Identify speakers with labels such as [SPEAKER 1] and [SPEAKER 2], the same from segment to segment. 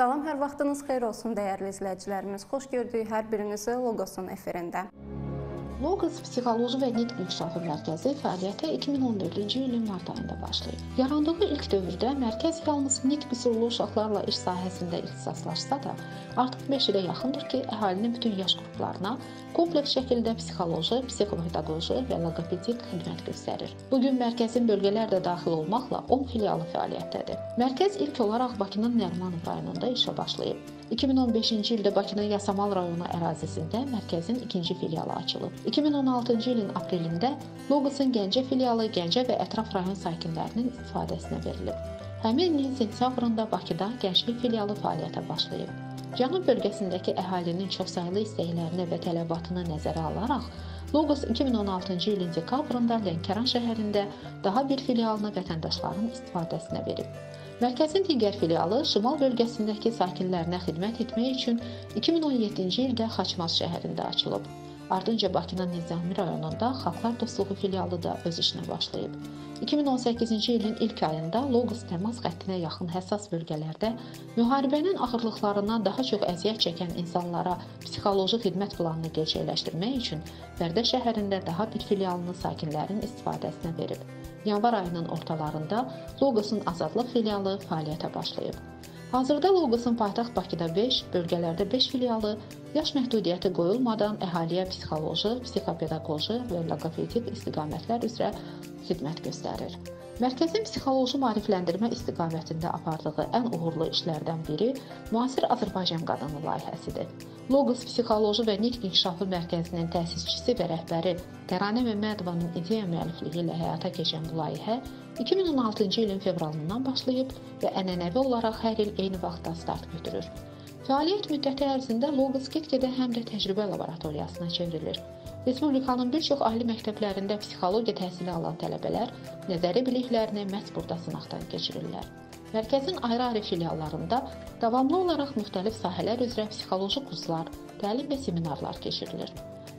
[SPEAKER 1] Salam, hər vaxtınız xeyir olsun dəyərli izləyicilərimiz. Xoş gördük hər birinizi Logosun efirində.
[SPEAKER 2] Logos Psixoloji və Nitq İnkişafı Mərkəzi fəaliyyətə 2014-cü ilin mart ayında başlayıb. Yarandığı ilk dövrdə mərkəz yalnız nitq qüsurlu uşaqlarla iş sahəsində ixtisaslaşsa da, artıq 5 ilə yaxındır ki, əhalinin bütün yaş qruplarına kompleks şəkildə psixoloji, psixopedaqoji və loqopedik xidmət göstərir. Bu gün mərkəzin bölgələr də daxil olmaqla 10 filialı fəaliyyətdədir. Mərkəz ilk olaraq Bakının Nərimanov rayonunda işə başlayıb. 2015-ci ildə Bakının Yasamal rayonu ərazisində mərkəzin ikinci filialı açılıb. 2016-cı ilin aprelində Logosun Gəncə filialı Gəncə və ətraf rayon sakinlərinin istifadəsinə verilib. Həmin ilin sentyabrında Bakıda Gənclik filialı fəaliyyətə başlayıb. Cənub bölgəsindəki əhalinin çoxsaylı istəklərini və tələbatını nəzərə alaraq Logos 2016-cı ilin dekabrında Lənkəran şəhərində daha bir filialını vətəndaşların istifadəsinə verib. Mərkəzin digər filialı şimal bölgəsindəki sakinlərinə xidmət etmək üçün 2017-ci ildə Xaçmaz şəhərində açılıb. Ardınca Bakının Nizami rayonunda Xalqlar Dostluğu filialı da öz işinə başlayıb. 2018-ci ilin ilk ayında Logos təmas xəttinə yaxın həssas bölgələrdə müharibənin ağırlıqlarından daha çox əziyyət çəkən insanlara psixoloji xidmət planını gerçəkləşdirmək üçün Bərdə şəhərində daha bir filialını sakinlərin istifadəsinə verib yanvar ayının ortalarında Logosun Azadlıq filialı fəaliyyətə başlayıb. Hazırda Logosun paytaxt Bakıda 5, bölgələrdə 5 filialı yaş məhdudiyyəti qoyulmadan əhaliyə psixoloji, psixopedaqoji və loqopedik istiqamətlər üzrə xidmət göstərir. Mərkəzin psixoloji maarifləndirmə istiqamətində apardığı ən uğurlu işlərdən biri müasir Azərbaycan qadını layihəsidir. Logos Psixoloji və Nitq İnkişafı Mərkəzinin təsisçisi və rəhbəri Təranə Məmmədovanın ideya müəllifliyi ilə həyata keçən bu layihə 2016-cı ilin fevralından başlayıb və ənənəvi olaraq hər il eyni vaxtda start götürür. Fəaliyyət müddəti ərzində Logos get-gedə həm də təcrübə laboratoriyasına çevrilir. Respublikanın bir çox ali məktəblərində psixologiya təhsili alan tələbələr nəzəri biliklərini məhz burada sınaqdan keçirirlər. Mərkəzin ayrı-ayrı filiallarında davamlı olaraq müxtəlif sahələr üzrə psixoloji kurslar, təlim və seminarlar keçirilir.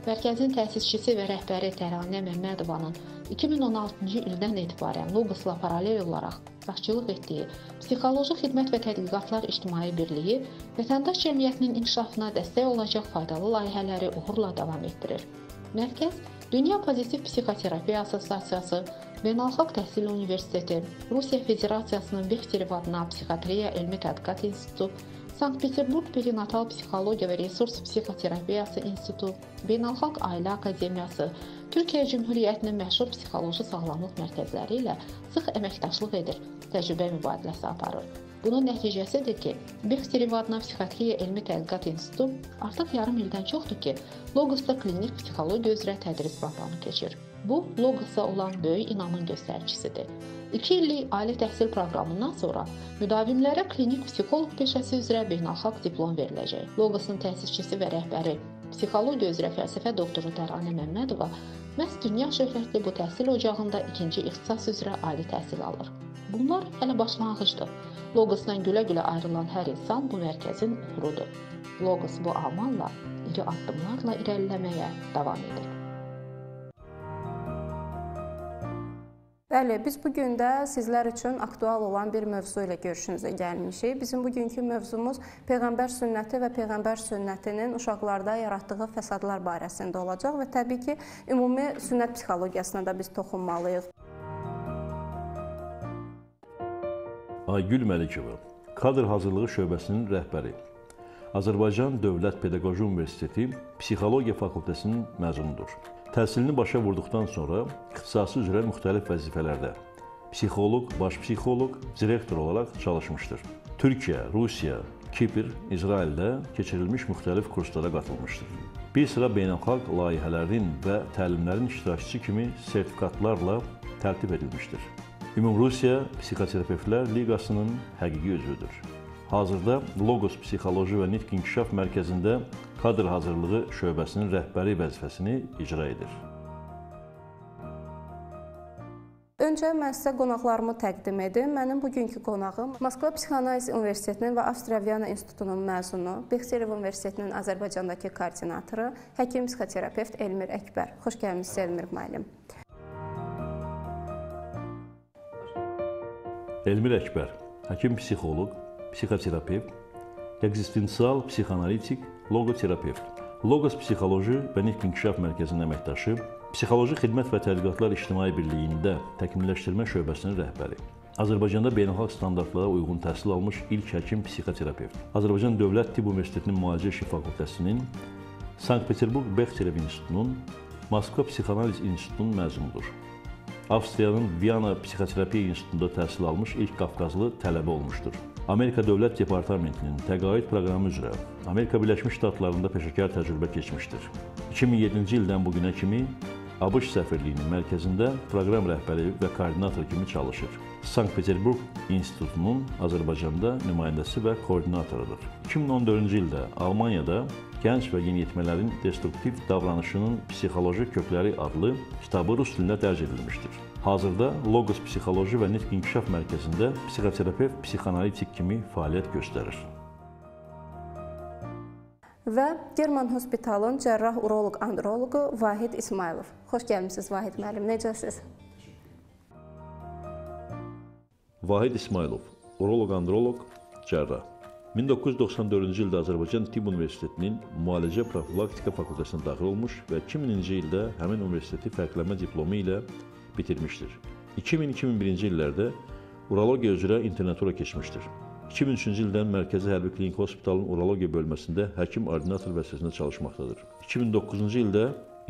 [SPEAKER 2] Mərkəzin təsisçisi və rəhbəri Təranə Məmmədovanın 2016-cı ildən etibarən Logosla paralel olaraq başçılıq etdiyi Psixoloji Xidmət və Tədqiqatlar İctimai Birliyi vətəndaş cəmiyyətinin inkişafına dəstək olacaq faydalı layihələri uğurla davam etdirir. Mərkəz Dünya Pozitiv Psixoterapiya Assosiasiyası, Beynəlxalq Təhsil Universiteti, Rusiya Federasiyasının Bexterev adına Psixiatriya Elmi Tədqiqat İnstitutu, Sankt-Peterburq Perinatal Psixologiya və Resurs Psixoterapiyası İnstitutu, Beynəlxalq Ailə Akademiyası, Türkiyə Cümhuriyyətinin məşhur psixoloji sağlamlıq mərkəzləri ilə sıx əməkdaşlıq edir, təcrübə mübadiləsi aparır. Bunun nəticəsidir ki, Bexterev adına Psixiatriya Elmi Tədqiqat İnstitutu artıq yarım ildən çoxdur ki, Logosda klinik psixologiya üzrə tədris proqramı keçir. Bu, Logosa olan böyük inamın göstəricisidir. 2 illik ali təhsil proqramından sonra müdavimlərə klinik psixoloq peşəsi üzrə beynəlxalq diplom veriləcək. Logosun təsisçisi və rəhbəri, psixologiya üzrə fəlsəfə doktoru Təranə Məmmədova məhz dünya şöhrətli bu təhsil ocağında ikinci ixtisas üzrə ali təhsil alır. Bunlar hələ başlanğıcdır. Logosdan gülə-gülə ayrılan hər insan bu mərkəzin uğurudur. Logos bu amanla iri addımlarla irəliləməyə davam edir.
[SPEAKER 1] Bəli, biz bu gün də sizlər üçün aktual olan bir mövzu ilə görüşünüzə gəlmişik. Bizim bugünkü mövzumuz peyğəmbər sünnəti və peyğəmbər sünnətinin uşaqlarda yaratdığı fəsadlar barəsində olacaq və təbii ki, ümumi sünnət psixologiyasına da biz toxunmalıyıq.
[SPEAKER 3] Aygül Məlikova, kadr hazırlığı şöbəsinin rəhbəri. Azərbaycan Dövlət Pedaqoji Universiteti Psixologiya fakültəsinin məzunudur. Təhsilini başa vurduqdan sonra ixtisası üzrə müxtəlif vəzifələrdə psixoloq, baş psixoloq, direktor olaraq çalışmışdır. Türkiyə, Rusiya, Kipr, İsraildə keçirilmiş müxtəlif kurslara qatılmışdır. Bir sıra beynəlxalq layihələrin və təlimlərin iştirakçısı kimi sertifikatlarla tərtib edilmişdir. Ümumrusiya Psixoterapevtlər Liqasının həqiqi üzvüdür. Hazırda Logos Psixoloji və Nitq İnkişaf Mərkəzində kadr hazırlığı şöbəsinin rəhbəri vəzifəsini icra edir.
[SPEAKER 1] Öncə mən sizə qonaqlarımı təqdim edim. Mənim bugünkü qonağım Moskva Psixoanaliz Universitetinin və Avstriya-Viyana İnstitutunun məzunu, Bexterev Universitetinin Azərbaycandakı koordinatoru, həkim psixoterapevt Elmir Əkbər. Xoş gəlmisiniz Elmir müəllim.
[SPEAKER 3] Elmir Əkbər, həkim psixoloq, psixoterapevt, ekzistensial psixoanalitik, loqoterapevt, Logos Psixoloji və Nitq İnkişaf Mərkəzinin əməkdaşı, Psixoloji Xidmət və Tədqiqatlar İctimai Birliyində təkmilləşdirmə şöbəsinin rəhbəri. Azərbaycanda beynəlxalq standartlara uyğun təhsil almış ilk həkim psixoterapevt. Azərbaycan Dövlət Tibb Universitetinin Müalicə İşi Fakültəsinin, Sankt-Peterburq Bexterev İnstitutunun, Moskva Psixoanaliz İnstitutunun məzunudur. Avstriyanın Viyana Psixoterapiya İnstitutunda təhsil almış ilk Qafqazlı tələbə olmuşdur. Amerika Dövlət Departamentinin təqaüd proqramı üzrə Amerika Birləşmiş Ştatlarında peşəkar təcrübə keçmişdir. 2007-ci ildən bu günə kimi ABŞ səfirliyinin mərkəzində proqram rəhbəri və koordinator kimi çalışır. Sankt-Peterburq İnstitutunun Azərbaycanda nümayəndəsi və koordinatorudur. 2014-cü ildə Almaniyada Gənc və yeniyetmələrin destruktiv davranışının psixoloji kökləri adlı kitabı rus dilində dərc edilmişdir. Hazırda Logos Psixoloji və Nitq İnkişaf Mərkəzində psixoterapevt, psixoanalitik kimi fəaliyyət göstərir.
[SPEAKER 1] Və German Hospitalın cərrah uroloq androloqu Vahid İsmailov. Xoş gəlmisiniz Vahid müəllim. Necəsiz?
[SPEAKER 3] Vahid İsmailov, uroloq androloq, cərrah. 1994-cü ildə Azərbaycan Tibb Universitetinin Müalicə Profilaktika fakültəsinə daxil olmuş və 2000-ci ildə həmin universiteti fərqlənmə diplomu ilə bitirmişdir. 2000-2001-ci illərdə urologiya üzrə internatura keçmişdir. 2003-cü ildən Mərkəzi Hərbi Klinik Hospitalın urologiya bölməsində həkim ordinator vəzifəsində çalışmaqdadır. 2009-cu ildə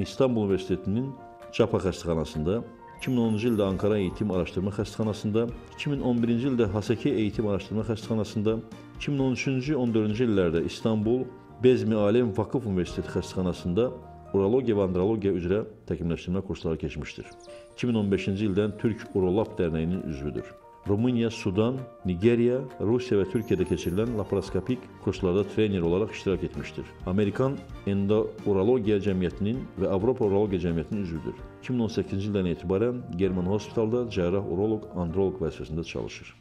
[SPEAKER 3] İstanbul Universitetinin Çapa xəstəxanasında, 2010-cu ildə Ankara Eğitim Araşdırma Xəstəxanasında, 2011-ci ildə Haseki Eğitim Araşdırma Xəstəxanasında, 2013-cü 14-cü illərdə İstanbul Bezmi Alem Vakıf Universiteti Xəstəxanasında urologiya və andrologiya üzrə təkmilləşdirmə kursları keçmişdir. 2015-ci ildən Türk Urolab Dərnəyinin üzvüdür. Rumıniya, Sudan, Nigeriya, Rusiya və Türkiyədə keçirilən laparoskopik kurslarda trener olaraq iştirak etmişdir. Amerikan Endourologiya Cəmiyyətinin və Avropa Urologiya Cəmiyyətinin üzvüdür. 2018-ci ildən etibarən German Hospitalda cərrah uroloq, androloq vəzifəsində çalışır.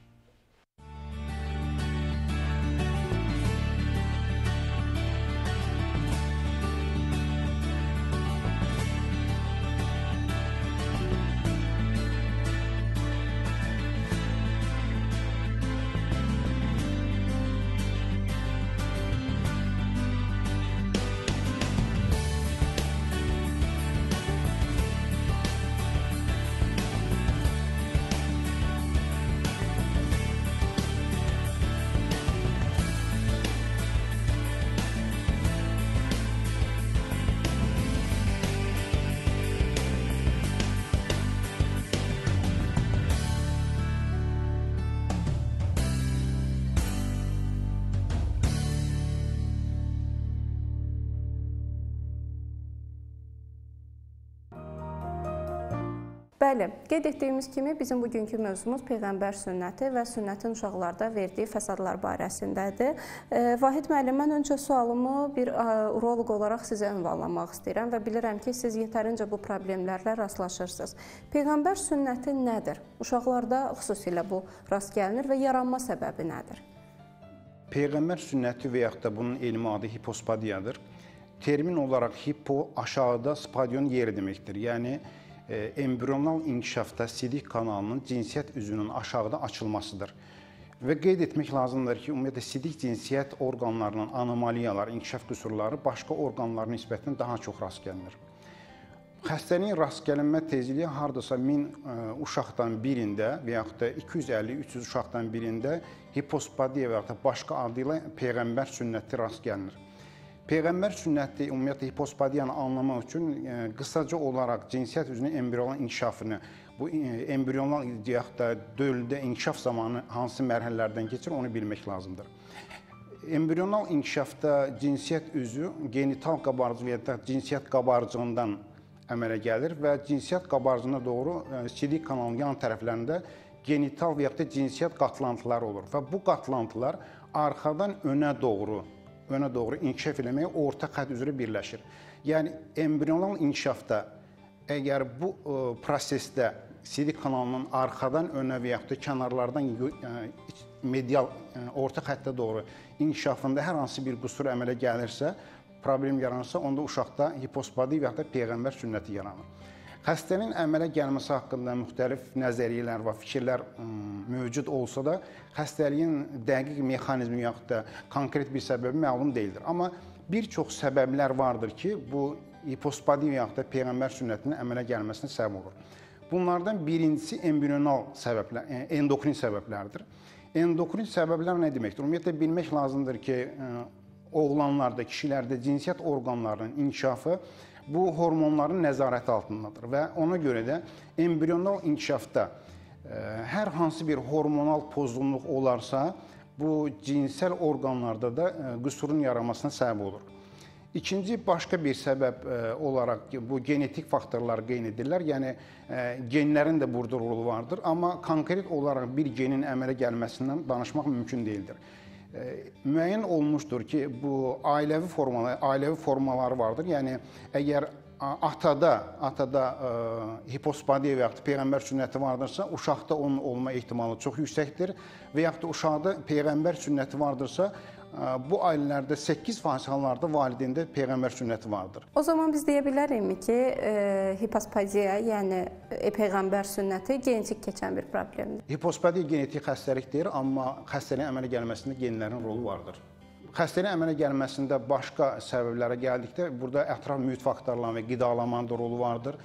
[SPEAKER 1] Bəli, qeyd etdiyimiz kimi bizim bugünkü mövzumuz peyğəmbər sünnəti və sünnətin uşaqlarda verdiyi fəsadlar barəsindədir. Vahid müəllim, mən öncə sualımı bir uroloq olaraq sizə ünvanlamaq istəyirəm və bilirəm ki, siz yetərincə bu problemlərlə rastlaşırsınız. Peyğəmbər sünnəti nədir? Uşaqlarda xüsusilə bu rast gəlinir və yaranma səbəbi nədir?
[SPEAKER 4] Peyğəmbər sünnəti və yaxud da bunun elmi adı hipospadiyadır. Termin olaraq hipo aşağıda, spadion yeri deməkdir. Yəni embrional inkişafda sidik kanalının cinsiyyət üzünün aşağıda açılmasıdır. Və qeyd etmək lazımdır ki, ümumiyyətlə sidik cinsiyyət orqanlarının anomaliyalar, inkişaf qüsurları başqa orqanlara nisbətən daha çox rast gəlinir. Xəstəliyin rast gəlinmə tezliyi hardasa 1000 uşaqdan birində və yaxud da 250-300 uşaqdan birində hipospadiya və yaxud da başqa adı ilə peyğəmbər sünnəti rast gəlinir. Peyğəmbər sünnəti ümumiyyətlə hipospadiyanı anlamaq üçün e, qısaca olaraq cinsiyyət üzünün embrional inkişafını, bu e, embrional yaxud da dövrdə inkişaf zamanı hansı mərhələlərdən keçir, onu bilmək lazımdır. Embrional inkişafda cinsiyyət üzü genital qabarcıq ya cinsiyyət qabarcığından əmələ gəlir və cinsiyyət qabarcığına doğru e, sidik kanalının yan tərəflərində genital və ya da cinsiyyət qatlantıları olur və bu qatlantılar arxadan önə doğru önə doğru inkişaf eləməyə orta xətt üzrə birləşir. Yəni embrional inkişafda əgər bu ə, e, prosesdə sidik kanalının arxadan önə və yaxud da kənarlardan e, medial e, orta xəttə doğru inkişafında hər hansı bir qüsur əmələ gəlirsə, problem yaranırsa, onda uşaqda hipospadi və ya da peyğəmbər sünnəti yaranır. Xəstənin əmələ gəlməsi haqqında müxtəlif nəzəriyyələr və fikirlər mövcud olsa da, xəstəliyin dəqiq mexanizmi yaxud da konkret bir səbəbi məlum deyildir. Amma bir çox səbəblər vardır ki, bu hipospadiya yaxud da peyğəmbər sünnətinin əmələ gəlməsinə səbəb olur. Bunlardan birincisi embrional səbəblər, e, endokrin səbəblərdir. Endokrin səbəblər nə deməkdir? Ümumiyyətlə bilmək lazımdır ki, oğlanlarda, kişilərdə cinsiyyət orqanlarının inkişafı bu hormonların nəzarəti altındadır və ona görə də embrional inkişafda e, hər hansı bir hormonal pozğunluq olarsa, bu cinsəl orqanlarda da qüsurun yaranmasına səbəb olur. İkinci başqa bir səbəb olaraq bu genetik faktorlar qeyd edirlər. Yəni genlərin də burada rolu vardır, amma konkret olaraq bir genin əmələ gəlməsindən danışmaq mümkün deyildir. Müəyyən olmuşdur ki, bu ailəvi formalar, ailəvi formaları vardır. Yəni əgər atada, atada ə, hipospadiya və yaxud peyğəmbər sünnəti vardırsa, uşaqda onun olma ehtimalı çox yüksəkdir və yaxud da uşaqda peyğəmbər sünnəti vardırsa, bu ailələrdə 8% hallarda valideyndə peyğəmbər sünnəti vardır.
[SPEAKER 1] O zaman biz deyə bilərikmi ki, e, hipospadiya, yəni e, peyğəmbər sünnəti genetik keçən bir problemdir.
[SPEAKER 4] Hipospadiya genetik xəstəlikdir, amma xəstəliyin əmələ gəlməsində genlərin rolu vardır. Xəstəliyin əmələ gəlməsində başqa səbəblərə gəldikdə, burada ətraf mühit faktorlarının və qidalamanın da rolu vardır.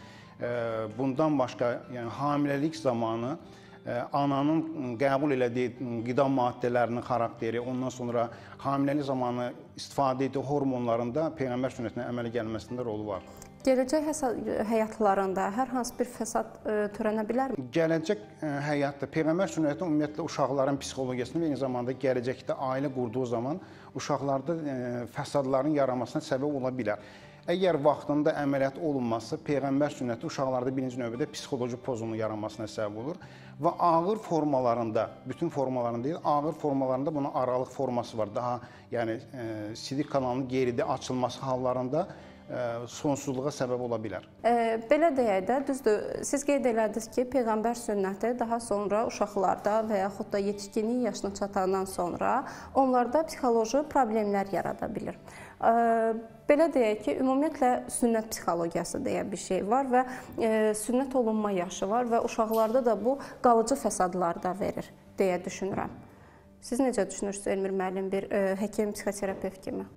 [SPEAKER 4] Bundan başqa, yəni hamiləlik zamanı ananın qəbul elədiyi qida maddələrinin xarakteri, ondan sonra hamiləlik zamanı istifadə etdiyi hormonlarında peyğəmbər sünnətinə əmələ gəlməsində rolu var.
[SPEAKER 1] Gələcək həyatlarında hər hansı bir fəsad törənə bilərmi?
[SPEAKER 4] Gələcək həyatda peyğəmbər sünnəti ümumiyyətlə uşaqların psixologiyasını və eyni zamanda gələcəkdə ailə qurduğu zaman uşaqlarda fəsadların yaranmasına səbəb ola bilər. Əgər vaxtında əməliyyat olunmazsa, peyğəmbər sünnəti uşaqlarda birinci növbədə psixoloji pozğunluq yaranmasına səbəb olur və ağır formalarında, bütün formalarında deyil, ağır formalarında bunun aralıq forması var. Daha yəni e, sidik kanalının geridə açılması hallarında e, sonsuzluğa səbəb ola bilər.
[SPEAKER 1] E, belə deyək də, düzdür, siz qeyd elədiniz ki, peyğəmbər sünnəti daha sonra uşaqlarda və yaxud da yetişkinlik yaşına çatandan sonra onlarda psixoloji problemlər yarada bilir. Belə deyək ki, ümumiyyətlə sünnət psixologiyası deyə bir şey var və e, sünnət olunma yaşı var və uşaqlarda da bu qalıcı fəsadlar da verir deyə düşünürəm. Siz necə düşünürsüz Elmir müəllim bir e, həkim, psixoterapevt kimi?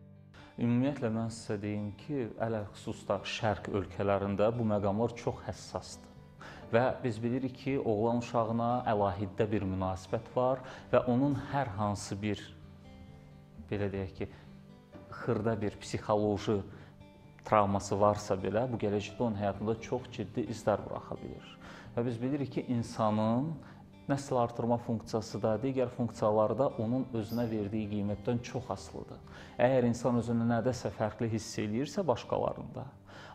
[SPEAKER 5] Ümumiyyətlə mən sizə deyim ki, ələxüsusda şərq ölkələrində bu məqamlar çox həssasdır. Və biz bilirik ki, oğlan uşağına əlahiddə bir münasibət var və onun hər hansı bir belə deyək ki, xırda bir psixoloji travması varsa belə, bu gələcəkdə onun həyatında çox ciddi izlər buraxa bilər. Və biz bilirik ki, insanın nəsl artırma funksiyası da, digər funksiyaları da onun özünə verdiyi qiymətdən çox asılıdır. Əgər insan özünü nədəsə fərqli hiss eləyirsə başqalarında,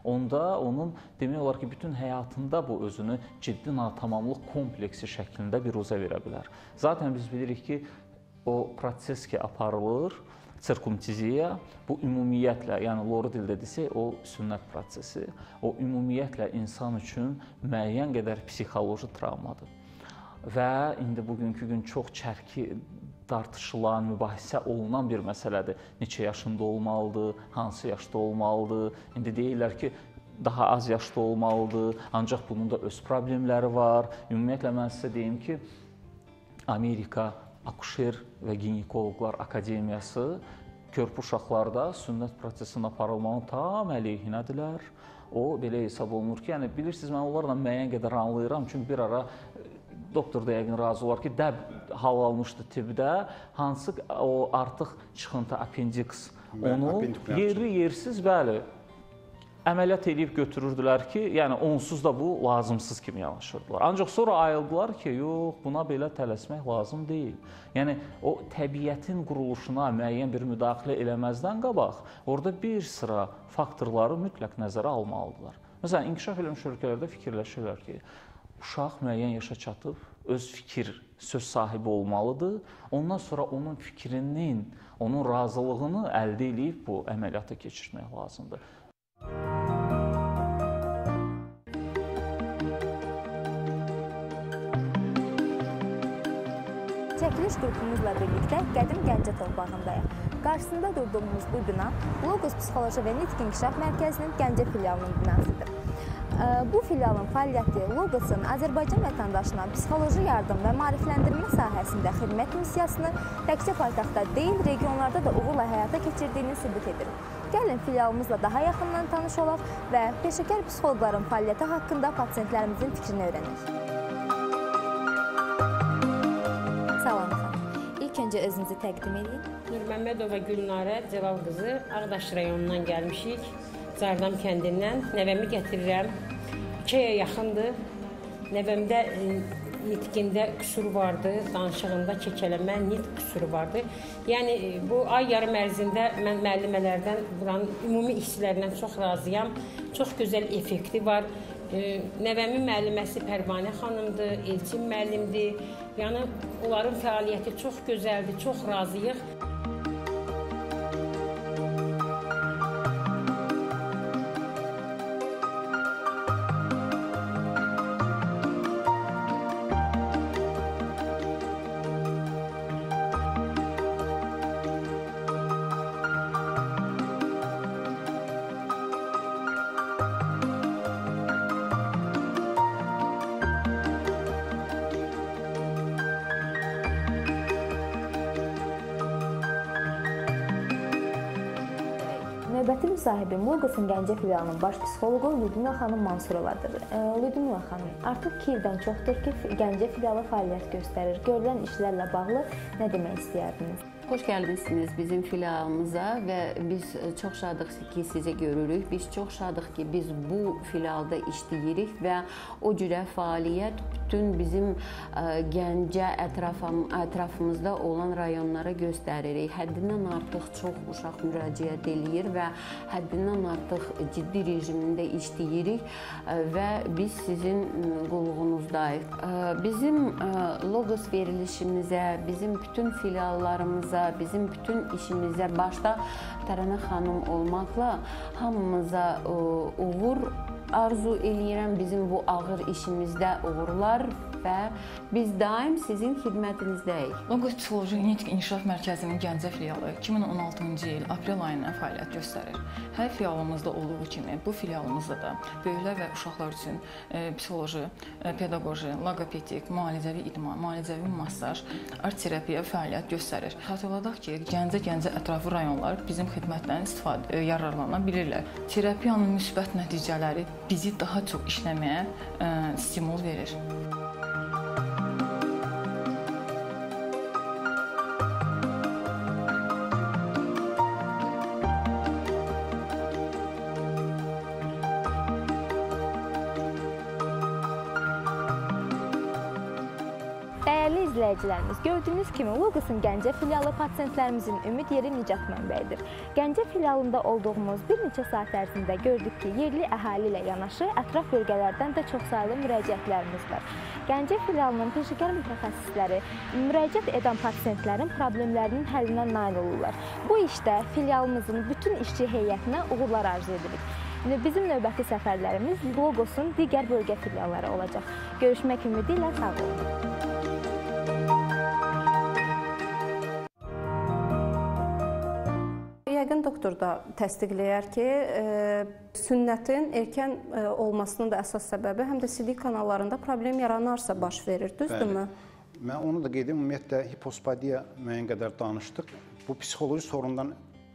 [SPEAKER 5] onda onun demək olar ki, bütün həyatında bu özünü ciddi natamamlıq kompleksi şəklində biruzə verə bilər. Zaten biz bilirik ki, o proses ki aparılır, sirkumsiziya bu ümumiyyətlə, yəni loru dildə desək, o sünnət prosesi, o ümumiyyətlə insan üçün müəyyən qədər psixoloji travmadır. Və indi bugünkü gün çox çərki tartışılan, mübahisə olunan bir məsələdir. Neçə yaşında olmalıdır, hansı yaşda olmalıdır? İndi deyirlər ki, daha az yaşda olmalıdır, ancaq bunun da öz problemləri var. Ümumiyyətlə mən sizə deyim ki, Amerika Akuşer və Ginekoloqlar Akademiyası körpü uşaqlarda sünnət prosesinin aparılmağının tam əleyhinədirlər. O belə hesab olunur ki, yəni bilirsiniz mən onlarla müəyyən qədər anlayıram, çünki bir ara doktor da yəqin razı olar ki, dəb hal almışdı tibbdə, hansı o artıq çıxıntı appendiks onu yerli yersiz bəli əməliyyat edib götürürdülər ki, yəni onsuz da bu lazımsız kimi yanaşırdılar. Ancaq sonra ayıldılar ki, yox, buna belə tələsmək lazım deyil. Yəni o təbiətin quruluşuna müəyyən bir müdaxilə eləməzdən qabaq, orada bir sıra faktorları mütləq nəzərə almalıdırlar. Məsələn, inkişaf eləmiş ölkələrdə fikirləşirlər ki, uşaq müəyyən yaşa çatıb öz fikir, söz sahibi olmalıdır. Ondan sonra onun fikrinin, onun razılığını əldə edib bu əməliyyata keçirmək lazımdır.
[SPEAKER 6] Çəkiliş qrupumuzla birlikdə qədim Gəncə torpağındayıq. Qarşısında durduğumuz bu bina Logos Psixoloji və Nitq İnkişaf Mərkəzinin Gəncə filialının binasıdır. Bu filialın fəaliyyəti Logosun Azərbaycan vətəndaşına psixoloji yardım və maarifləndirmə sahəsində xidmət missiyasını təkcə paytaxtda deyil, regionlarda da uğurla həyata keçirdiyini sübut edir. Gəlin filialımızla daha yaxından tanış olaq və peşəkar psixoloqların fəaliyyəti haqqında pasientlərimizin fikrini öyrənək. Öncə özünüzü təqdim edin.
[SPEAKER 7] Nurməmmədova Gülnarə Cəlal qızı Ağdaş rayonundan gəlmişik. Zardam kəndindən nəvəmi gətirirəm. 2 aya yaxındır. Nəvəmdə e, nitqində qüsur vardı, danışığında kekələmə, nitq qüsuru vardı. Yəni e, bu ay yarım ərzində mən müəllimələrdən, buranın ümumi işçilərindən çox razıyam. Çox gözəl effekti var. Nəvəmin müəlliməsi Pərvanə xanımdır, Elçin müəllimdir. Yəni onların fəaliyyəti çox gözəldir, çox razıyıq.
[SPEAKER 6] Logos'un Gəncə filialının baş psixoloqu Lyudmila xanım Mansurovadır. Lyudmila xanım, artıq 2 ildən çoxdur ki, Gəncə filialı fəaliyyət göstərir. Görülən işlərlə bağlı nə demək istəyərdiniz?
[SPEAKER 8] Xoş gəldiniz bizim filialımıza və biz çox şadıq ki, sizi görürük. Biz çox şadıq ki, biz bu filialda işləyirik və o cürə fəaliyyət bütün bizim Gəncə ətrafım, ətrafımızda olan rayonlara göstəririk. Həddindən artıq çox uşaq müraciət eləyir və həddindən artıq ciddi rejimində işləyirik və biz sizin qulluğunuzdayıq. Bizim Logos verilişimizə, bizim bütün filiallarımıza hamımıza, bizim bütün işimizə başda Tərənə xanım olmaqla hamımıza uğur arzu eləyirəm. Bizim bu ağır işimizdə uğurlar və biz daim sizin xidmətinizdəyik.
[SPEAKER 9] Logos Psixoloji Genetik İnkişaf Mərkəzinin Gəncə filialı 2016-cı il aprel ayından fəaliyyət göstərir. Hər filialımızda olduğu kimi bu filialımızda da böyüklər və uşaqlar üçün e, psixoloji, e, pedaqoji, loqopedik, müalicəvi idman, müalicəvi massaj, art terapiya fəaliyyət göstərir. Xatırladaq ki, Gəncə, Gəncə ətrafı rayonlar bizim xidmətdən istifadə e, yararlana bilirlər. Terapiyanın müsbət nəticələri bizi daha çox işləməyə e, stimul verir.
[SPEAKER 6] İzləyicilərimiz, gördüyünüz kimi Logosun Gəncə filialı pasientlərimizin ümid yeri nicat mənbəyidir. Gəncə filialında olduğumuz bir neçə saat ərzində gördük ki, yerli əhali ilə yanaşı ətraf bölgələrdən də çoxsaylı müraciətlərimiz var. Gəncə filialının peşəkar mütəxəssisləri müraciət edən pasientlərin problemlərinin həllinə nail olurlar. Bu işdə filialımızın bütün işçi heyətinə uğurlar arzu edirik. Bizim növbəti səfərlərimiz Logosun digər bölgə filialları olacaq. Görüşmək ümidi ilə sağ olun.
[SPEAKER 1] Yəqin doktor da təsdiqləyər ki, e, sünnətin erkən e, olmasının da əsas səbəbi həm də sidik kanallarında problem yaranarsa baş verir, düzdürmü?
[SPEAKER 4] Mən onu da qeyd edim, ümumiyyətlə hipospadiya müəyyən qədər danışdıq. Bu psixoloji sorundan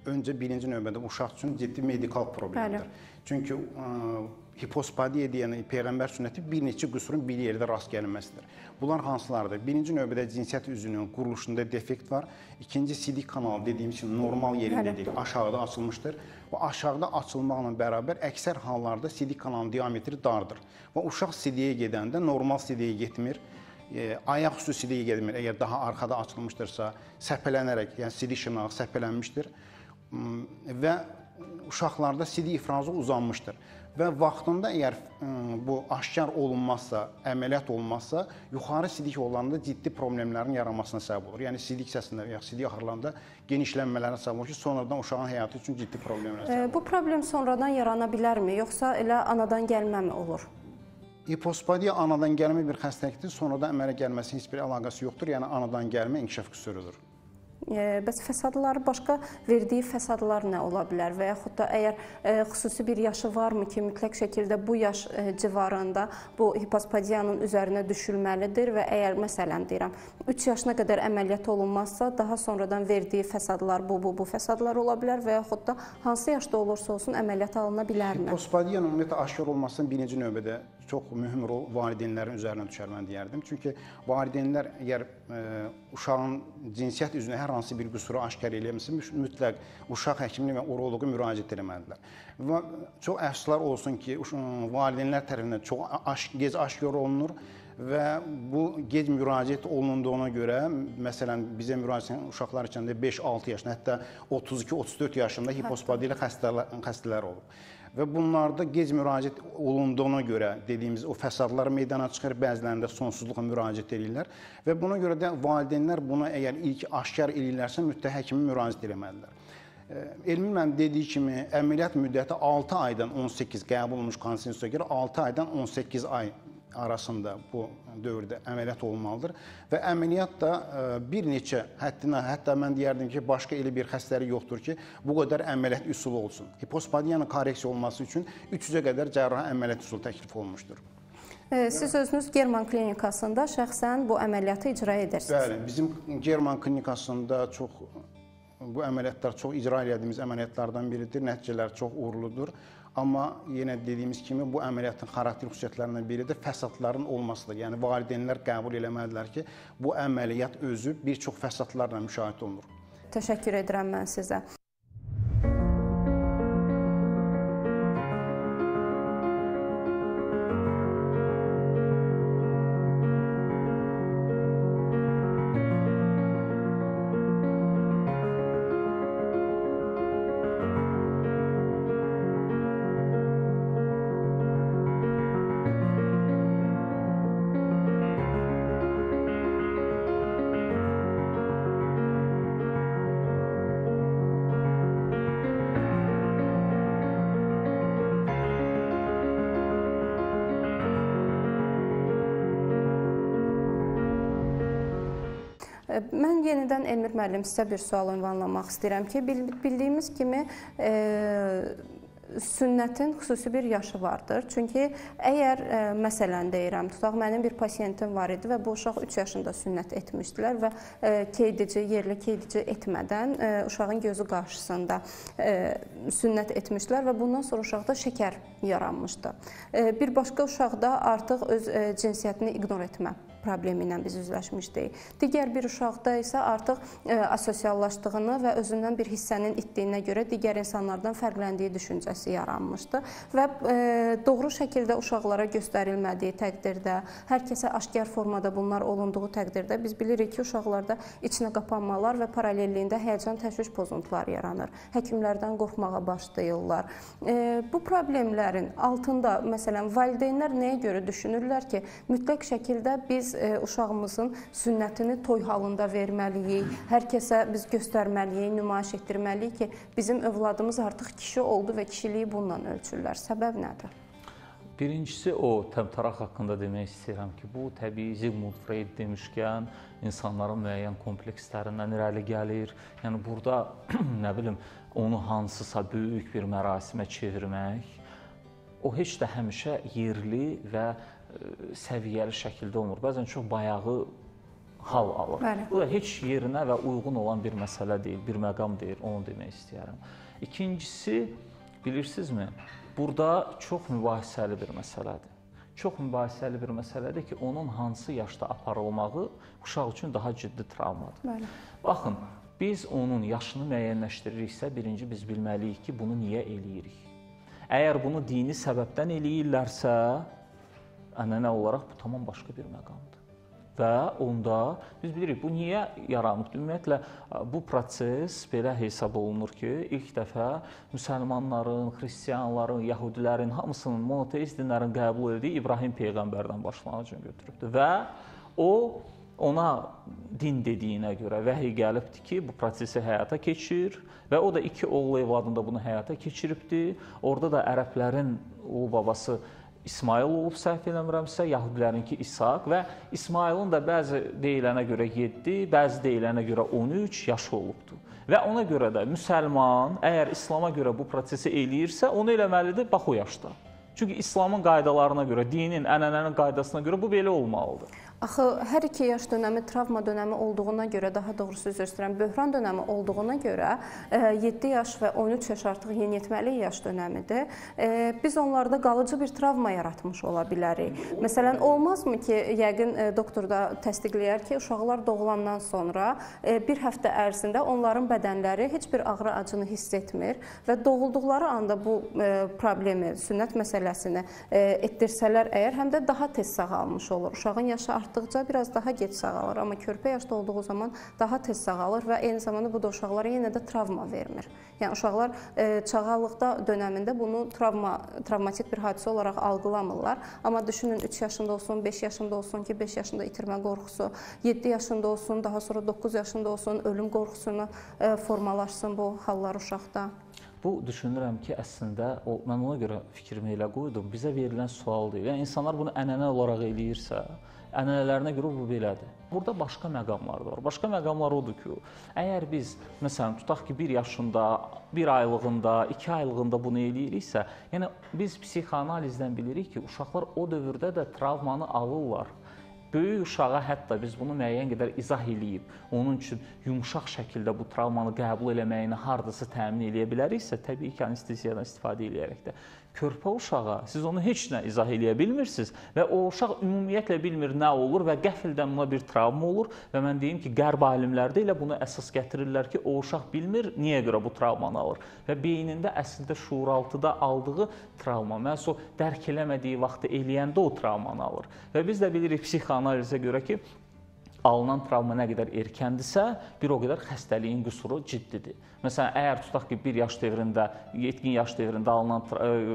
[SPEAKER 4] öncə birinci növbədə uşaq üçün ciddi medikal problemdir. Bəli. Çünki ə, hipospadiya deyən peyğəmbər sünnəti bir neçə qüsurun bir yerdə rast gəlməsidir. Bunlar hansılardır? Birinci növbədə cinsiyyət üzünün quruluşunda defekt var. İkinci sidik kanalı dediyimiz kimi normal yerində deyil, aşağıda açılmışdır. Bu aşağıda açılmaqla bərabər əksər hallarda sidik kanalının diametri dardır. Və uşaq sidiyə gedəndə normal sidiyə getmir. E, ayaq üstü sidiyə getmir. Əgər daha arxada açılmışdırsa, səpələnərək, yəni sidik şınağı səpələnmişdir və uşaqlarda sidik ifrazı uzanmışdır və vaxtında əgər bu aşkar olunmazsa, əməliyyat olunmazsa, yuxarı sidik yollarında ciddi problemlərin yaranmasına səbəb olur. Yəni sidik hissəsində ya sidik axarlarında genişlənmələrə səbəb olur ki, sonradan uşağın həyatı üçün ciddi problemlər səbəb olur.
[SPEAKER 1] Bu problem sonradan yarana bilərmi, yoxsa elə anadan gəlməmi olur?
[SPEAKER 4] Hipospadiya anadan gəlmə bir xəstəlikdir. Sonradan əmələ gəlməsinin heç bir əlaqəsi yoxdur. Yəni anadan gəlmə inkişaf qüsurudur.
[SPEAKER 1] Bəs fəsadları başqa verdiyi fəsadlar nə ola bilər? Və yaxud da əgər xüsusi bir yaşı varmı ki, mütləq şəkildə bu yaş civarında bu hipospadiyanın üzərinə düşülməlidir? Və əgər məsələn deyirəm 3 yaşına qədər əməliyyat olunmazsa, daha sonradan verdiyi fəsadlar bu bu bu fəsadlar ola bilər? Və yaxud da hansı yaşda olursa olsun əməliyyat alına bilərmi?
[SPEAKER 4] Hipospadiyanın ümumiyyətlə aşkar olmasının birinci növbədə çox mühüm rol valideynlərin üzərinə düşər mən deyərdim. Çünki valideynlər əgər ə, uşağın cinsiyyət üzrə hər hansı bir qüsuru aşkar eləmirsə, mütləq uşaq həkimliyi və uroloqa müraciət etməlidirlər. Və çox əfsuslar olsun ki, valideynlər tərəfindən çox aş gec aşkar olunur və bu gec müraciət olunduğuna görə, məsələn, bizə müraciət edən uşaqlar içində 5-6 yaşında, hətta 32-34 yaşında hipospadiya xəstələr xəstələr olub. Və bunlarda gec müraciət olunduğuna görə dediyimiz o fəsadlar meydana çıxır, bəzilərində sonsuzluğa müraciət edirlər və buna görə də valideynlər bunu əgər ilk aşkar edirlərsə mütləq həkimə müraciət etməlidirlər. Elmin müəllim dediyi kimi əməliyyat müddəti 6 aydan 18 qəbul olunmuş konsensusa görə 6 aydan 18 ay arasında bu dövrdə əməliyyat olunmalıdır və əməliyyat da e, bir neçə həddinə, hətta mən deyərdim ki, başqa elə bir xəstəlik yoxdur ki, bu qədər əməliyyat üsulu olsun. Hipospadiyanın korreksiya olması üçün 300-ə qədər cərrahi əməliyyat üsulu təklif olunmuşdur.
[SPEAKER 1] Siz özünüz German klinikasında şəxsən bu əməliyyatı icra edirsiniz.
[SPEAKER 4] Bəli, bizim German klinikasında çox bu əməliyyatlar çox icra etdiyimiz əməliyyatlardan biridir. Nəticələr çox uğurludur. Amma yenə dediyimiz kimi bu əməliyyatın xarakter xüsusiyyətlərindən biri də fəsadların olmasıdır. Yəni valideynlər qəbul eləməlidirlər ki, bu əməliyyat özü bir çox fəsadlarla müşahidə olunur.
[SPEAKER 1] Təşəkkür edirəm mən sizə. Yenidən Elmir müəllim sizə bir sual ünvanlamaq istəyirəm ki, bildiyimiz kimi e, sünnətin xüsusi bir yaşı vardır. Çünki əgər ə, e, məsələn deyirəm, tutaq mənim bir pasiyentim var idi və bu uşaq 3 yaşında sünnət etmişdilər və ə, e, keydici, yerli keydici etmədən ə, e, uşağın gözü qarşısında ə, sünnət etmişdilər və bundan sonra uşaqda şəkər yaranmışdı. Ə, bir başqa uşaqda artıq öz ə, cinsiyyətini ignor etmə problemi ilə biz üzləşmişdik. Digər bir uşaqda isə artıq ə, asosiallaşdığını və özündən bir hissənin itdiyinə görə digər insanlardan fərqləndiyi düşüncəsi yaranmışdı və e, doğru şəkildə uşaqlara göstərilmədiyi təqdirdə, hər kəsə aşkar formada bunlar olunduğu təqdirdə biz bilirik ki, uşaqlarda içinə qapanmalar və paralelliyində həyəcan təşviş pozuntuları yaranır. Həkimlərdən qorxmağa başlayırlar. E, bu problemlərin altında məsələn valideynlər nəyə görə düşünürlər ki, mütləq şəkildə biz e, uşağımızın sünnətini toy halında verməliyik, hər kəsə biz göstərməliyik, nümayiş etdirməliyik ki, bizim övladımız artıq kişi oldu və kişi kişiliyi bununla ölçürlər. Səbəb nədir?
[SPEAKER 5] Birincisi o təmtəraq haqqında demək istəyirəm ki, bu təbii Zigmund Freud demişkən insanların müəyyən komplekslərindən irəli gəlir. Yəni burada nə bilim onu hansısa böyük bir mərasimə çevirmək o heç də həmişə yerli və səviyyəli şəkildə olmur. Bəzən çox bayağı hal alır. Bəli. Bu da heç yerinə və uyğun olan bir məsələ deyil, bir məqam deyil, onu demək istəyirəm. İkincisi Bilirsinizmi? Burada çox mübahisəli bir məsələdir. Çox mübahisəli bir məsələdir ki, onun hansı yaşda aparılmağı uşaq üçün daha ciddi travmadır. Bəli. Baxın, biz onun yaşını müəyyənləşdiririksə, birinci biz bilməliyik ki, bunu niyə eləyirik? Əgər bunu dini səbəbdən eləyirlərsə, ənənə olaraq bu tamam başqa bir məqamdır və onda biz bilirik bu niyə yaranıb. Ümumiyyətlə bu proses belə hesab olunur ki, ilk dəfə müsəlmanların, xristianların, yəhudilərin hamısının monoteist dinlərin qəbul etdiyi İbrahim peyğəmbərdən başlanğıcını götürübdür və o ona din dediyinə görə vəhiy gəlibdi ki, bu prosesi həyata keçir və o da iki oğlu evladında bunu həyata keçiribdi. Orada da ərəblərin o babası İsmail olub səhv eləmirəmsə, Yahudilərinki İsaq və İsmailin da bəzi deyilənə görə 7, bəzi deyilənə görə 13 yaşı olubdu. Və ona görə də müsəlman əgər İslam'a görə bu prosesi eləyirsə, onu eləməlidir bax o yaşda. Çünki İslamın qaydalarına görə, dinin, ənənənin qaydasına görə bu belə olmalıdır.
[SPEAKER 1] Axı hər iki yaş dönəmi travma dönəmi olduğuna görə, daha doğrusu üzr istəyirəm, böhran dönəmi olduğuna görə 7 e, yaş və 13 yaş artıq yeniyetməlik yaş dönəmidir. E, biz onlarda qalıcı bir travma yaratmış ola bilərik. Məsələn, olmazmı ki, yəqin e, doktor da təsdiqləyər ki, uşaqlar doğulandan sonra bir həftə ərzində onların bədənləri heç bir ağrı acını hiss etmir və doğulduqları anda bu problemi, sünnət məsələsini etdirsələr əgər, həm də daha tez sağalmış olur. Uşağın yaşı artıq artdıqca biraz daha gec sağalır, amma körpə yaşda olduğu zaman daha tez sağalır və eyni zamanda bu da uşaqlara yenə də travma vermir. Yəni uşaqlar e, çağallıqda dönəmində bunu travma travmatik bir hadisə olaraq algılamırlar. Amma düşünün 3 yaşında olsun, 5 yaşında olsun ki, 5 yaşında itirmə qorxusu, 7 yaşında olsun, daha sonra 9 yaşında olsun, ölüm qorxusunu e, formalaşsın bu hallar uşaqda.
[SPEAKER 5] Bu düşünürəm ki, əslində o mən ona görə fikrimi elə qoydum. Bizə verilən sual deyil. Yəni insanlar bunu ənənə olaraq eləyirsə, ənənələrinə görə bu belədir. Burada başqa məqamlar da var. Başqa məqamlar odur ki, əgər biz məsələn tutaq ki, 1 yaşında, 1 aylığında, 2 aylığında bunu eləyiriksə, yəni biz psixoanalizdən bilirik ki, uşaqlar o dövrdə də travmanı alırlar. Böyük uşağa hətta biz bunu müəyyən qədər izah eləyib, onun üçün yumşaq şəkildə bu travmanı qəbul eləməyini hardasa təmin eləyə biləriksə, təbii ki, anesteziyadan istifadə eləyərək də körpə uşağa siz onu heç nə izah eləyə bilmirsiniz və o uşaq ümumiyyətlə bilmir nə olur və qəfildən buna bir travma olur və mən deyim ki, qərb alimləri də elə bunu əsas gətirirlər ki, o uşaq bilmir niyə görə bu travmanı alır və beynində əslində şuuraltıda aldığı travma, məhz o dərk eləmədiyi vaxtı eləyəndə o travmanı alır. Və biz də bilirik psixoanalizə görə ki, alınan travma nə qədər erkəndirsə, bir o qədər xəstəliyin qüsuru ciddidir. Məsələn, əgər tutaq ki, 1 yaş dövründə, yetkin yaş dövründə alınan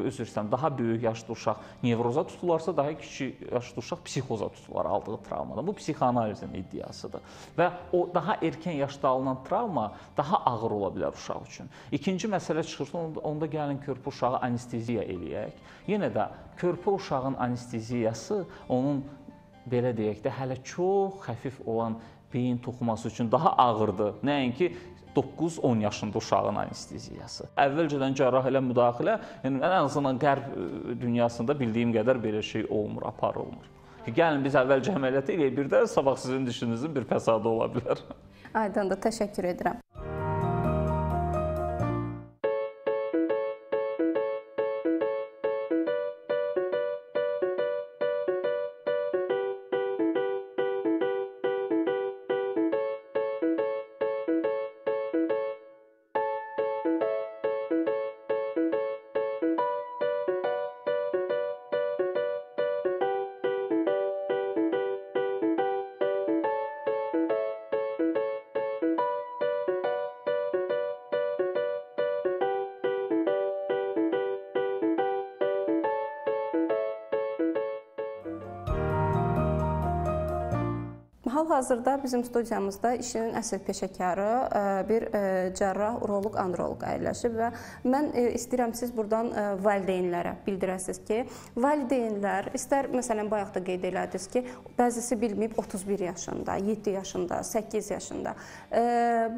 [SPEAKER 5] üzr istəyirəm, daha böyük yaşlı uşaq nevroza tutularsa, daha kiçik yaşlı uşaq psixoza tutular aldığı travmadan. Bu psixoanalizin iddiasıdır. Və o daha erkən yaşda alınan travma daha ağır ola bilər uşaq üçün. İkinci məsələ çıxırsa, onda gəlin körpə uşağı anesteziya eləyək. Yenə də körpə uşağın anesteziyası onun belə deyək də, hələ çox xəfif olan beyin toxuması üçün daha ağırdır. Nəinki 9-10 yaşında uşağın anesteziyası. Əvvəlcədən cərrah ilə müdaxilə, yəni ən azından qərb e, dünyasında bildiyim qədər belə şey olmur, aparılmır. Gəlin biz əvvəlcə əməliyyat eləyək, bir də sabah sizin dişinizin bir fəsadı ola bilər.
[SPEAKER 1] Aydındır, təşəkkür edirəm. Hal-hazırda bizim studiyamızda işinin əsl peşəkarı e, bir e, cərrah, uroloq, androloq əyləşib və mən e, istəyirəm siz burdan valideynlərə bildirəsiniz ki, valideynlər istər məsələn bayaq da qeyd elədiniz ki, bəzisi bilməyib 31 yaşında, 7 yaşında, 8 yaşında.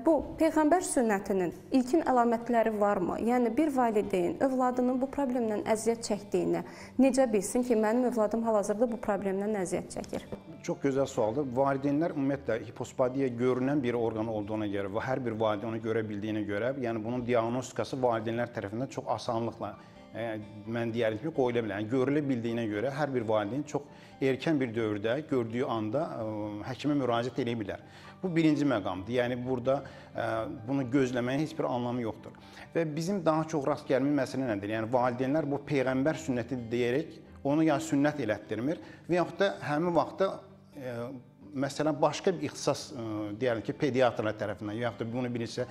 [SPEAKER 1] Bu peyğəmbər sünnətinin ilkin əlamətləri varmı? Yəni bir valideyn övladının bu problemlə əziyyət çəkdiyini necə bilsin ki, mənim övladım hal-hazırda bu problemdən əziyyət çəkir?
[SPEAKER 4] Çox gözəl sualdır. Valideynlər ümumiyyətlə hipospadiya görünən bir orqan olduğuna görə və hər bir valideyn onu görə bildiyinə görə, yəni bunun diaqnostikası valideynlər tərəfindən çox asanlıqla yəni, mən deyərdim ki, qoyula bilər. Yəni, görülə bildiyinə görə hər bir valideyn çox erkən bir dövrdə gördüyü anda ə, həkimə müraciət edə bilər. Bu birinci məqamdır. Yəni burada ə, bunu gözləməyin heç bir anlamı yoxdur. Və bizim daha çox rast gəlmə məsələ nədir? Yəni valideynlər bu peyğəmbər sünnəti deyərək onu ya sünnət elətdirmir və yaxud da həmin vaxtda məsələn başqa bir ixtisas deyəlim ki, pediatrlar tərəfindən yaxud da bunu bilirsə,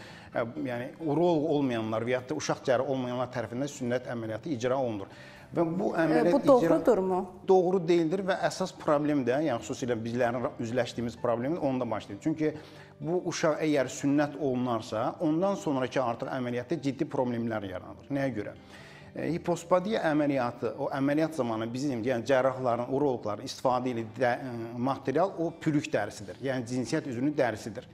[SPEAKER 4] yəni uroloq olmayanlar və yaxud da uşaq cərrahı olmayanlar tərəfindən sünnət əməliyyatı icra olunur. Və bu əməliyyat
[SPEAKER 1] bu doğrudurmu?
[SPEAKER 4] Doğru deyildir və əsas problem də, yəni xüsusilə bizlərin üzləşdiyimiz problem onda başlayır. Çünki bu uşaq əgər sünnət olunarsa, ondan sonrakı artıq əməliyyatda ciddi problemlər yaranır. Nəyə görə? E, hipospadiya əməliyyatı, o əməliyyat zamanı bizim, yəni cərrahların, uroloqların istifadə etdiyi e, material o pülük dərisidir. Yəni cinsiyyət üzünün dərisidir.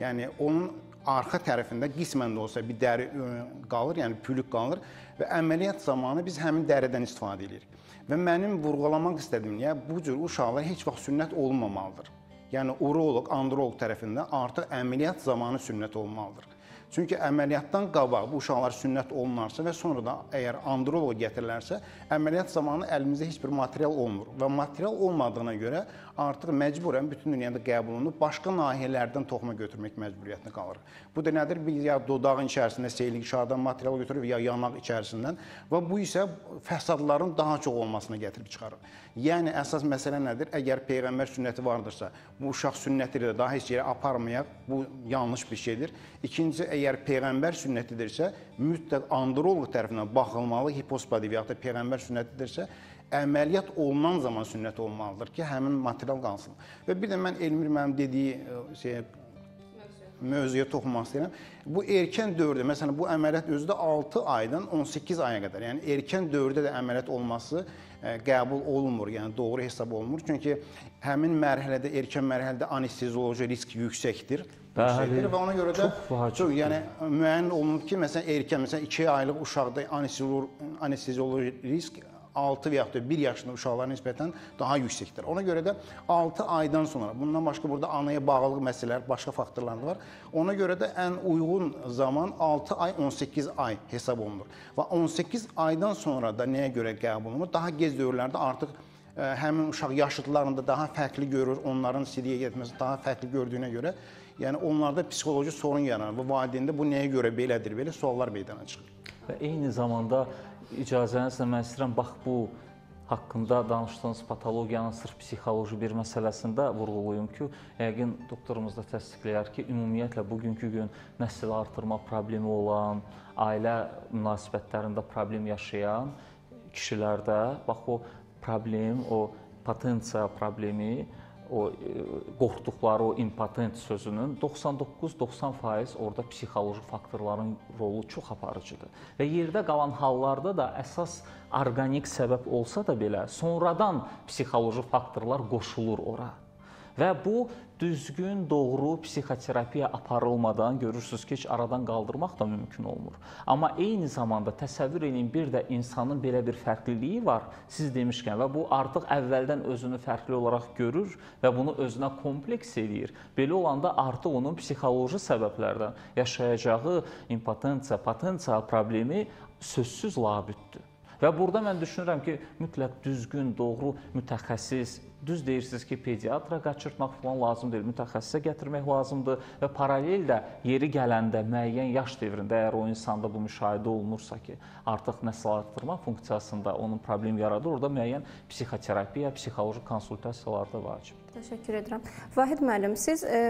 [SPEAKER 4] Yəni onun arxa tərəfində qismən də olsa bir dəri e, qalır, yəni pülük qalır və əməliyyat zamanı biz həmin dəridən istifadə edirik. Və mənim vurğulamaq istədiyim, yəni bu cür uşaqlar heç vaxt sünnət olmamalıdır. Yəni uroloq, androloq tərəfindən artıq əməliyyat zamanı sünnət olmalıdır. Çünki əməliyyatdan qabaq bu uşaqlar sünnət olunarsa və sonra da əgər androloq gətirilərsə, əməliyyat zamanı əlimizdə heç bir material olmur və material olmadığına görə artıq məcburən bütün dünyada qəbul olunub başqa nahiyələrdən toxuma götürmək məcburiyyətinə qalırıq. Bu da nədir? Biz ya dodağın içərisində seylik şardan material götürürük ya yanaq içərisindən və bu isə fəsadların daha çox olmasına gətirib çıxarır. Yəni əsas məsələ nədir? Əgər peyğəmbər sünnəti vardırsa, bu uşaq sünnəti ilə daha heç yerə aparmayaq. Bu yanlış bir şeydir. İkincisi, əgər peyğəmbər sünnətidirsə, mütləq androloq tərəfindən baxılmalı, hipospadi və ya da peyğəmbər sünnətidirsə, əməliyyat olunan zaman sünnət olmalıdır ki, həmin material qalsın. Və bir də mən Elmir mənim dediyi şey mövzuya toxunmaq istəyirəm. Bu erkən dövrdə, məsələn, bu əməliyyat özü də 6 aydan 18 aya qədər, yəni erkən dövrdə də əməliyyat olması ə, qəbul olunmur, yəni doğru hesab olunmur. Çünki həmin mərhələdə, erkən mərhələdə anestezioloji risk yüksəkdir.
[SPEAKER 5] Bəli.
[SPEAKER 4] Və ona görə də
[SPEAKER 5] çox,
[SPEAKER 4] çox yəni müəyyən olunub ki, məsələn, erkən, məsələn, 2 aylıq uşaqda anestezioloji risk 6 və yaxud da 1 yaşlı uşaqlara nisbətən daha yüksəkdir. Ona görə də 6 aydan sonra, bundan başqa burada anaya bağlılıq məsələlər, başqa faktorlar da var. Ona görə də ən uyğun zaman 6 ay, 18 ay hesab olunur. Və 18 aydan sonra da nəyə görə qəbul olunur? Daha gec dövrlərdə artıq ə, e, həmin uşaq yaşıdlarında daha fərqli görür, onların siriyə getməsi daha fərqli gördüyünə görə, yəni onlarda psixoloji sorun yaranır və valideyndə bu nəyə görə belədir, belə suallar meydana çıxır.
[SPEAKER 5] Və eyni zamanda icazənizlə mən istəyirəm bax bu haqqında danışdığınız patologiyanın sırf psixoloji bir məsələsində vurğulayım ki, yəqin doktorumuz da təsdiqləyər ki, ümumiyyətlə bugünkü gün nəsil artırma problemi olan, ailə münasibətlərində problem yaşayan kişilərdə bax o problem, o potensiya problemi o e, qorxduqları o impotent sözünün 99-90% orada psixoloji faktorların rolu çox aparıcıdır. Və yerdə qalan hallarda da əsas orqanik səbəb olsa da belə sonradan psixoloji faktorlar qoşulur ora. Və bu düzgün, doğru psixoterapiya aparılmadan görürsüz ki, heç aradan qaldırmaq da mümkün olmur. Amma eyni zamanda təsəvvür edin bir də insanın belə bir fərqliliyi var. Siz demişkən və bu artıq əvvəldən özünü fərqli olaraq görür və bunu özünə kompleks eləyir. Belə olanda artıq onun psixoloji səbəblərdən yaşayacağı impotensiya, potensial problemi sözsüz labüddür. Və burada mən düşünürəm ki, mütləq düzgün, doğru mütəxəssis Düz deyirsiniz ki, pediatra qaçırtmaq falan lazım deyil, mütəxəssisə gətirmək lazımdır və paralel də yeri gələndə müəyyən yaş dövründə əgər o insanda bu müşahidə olunursa ki, artıq nəsil artırma funksiyasında onun problem yaradır, orada müəyyən psixoterapiya, psixoloji konsultasiyalar da vacibdir.
[SPEAKER 1] Təşəkkür edirəm. Vahid müəllim, siz e,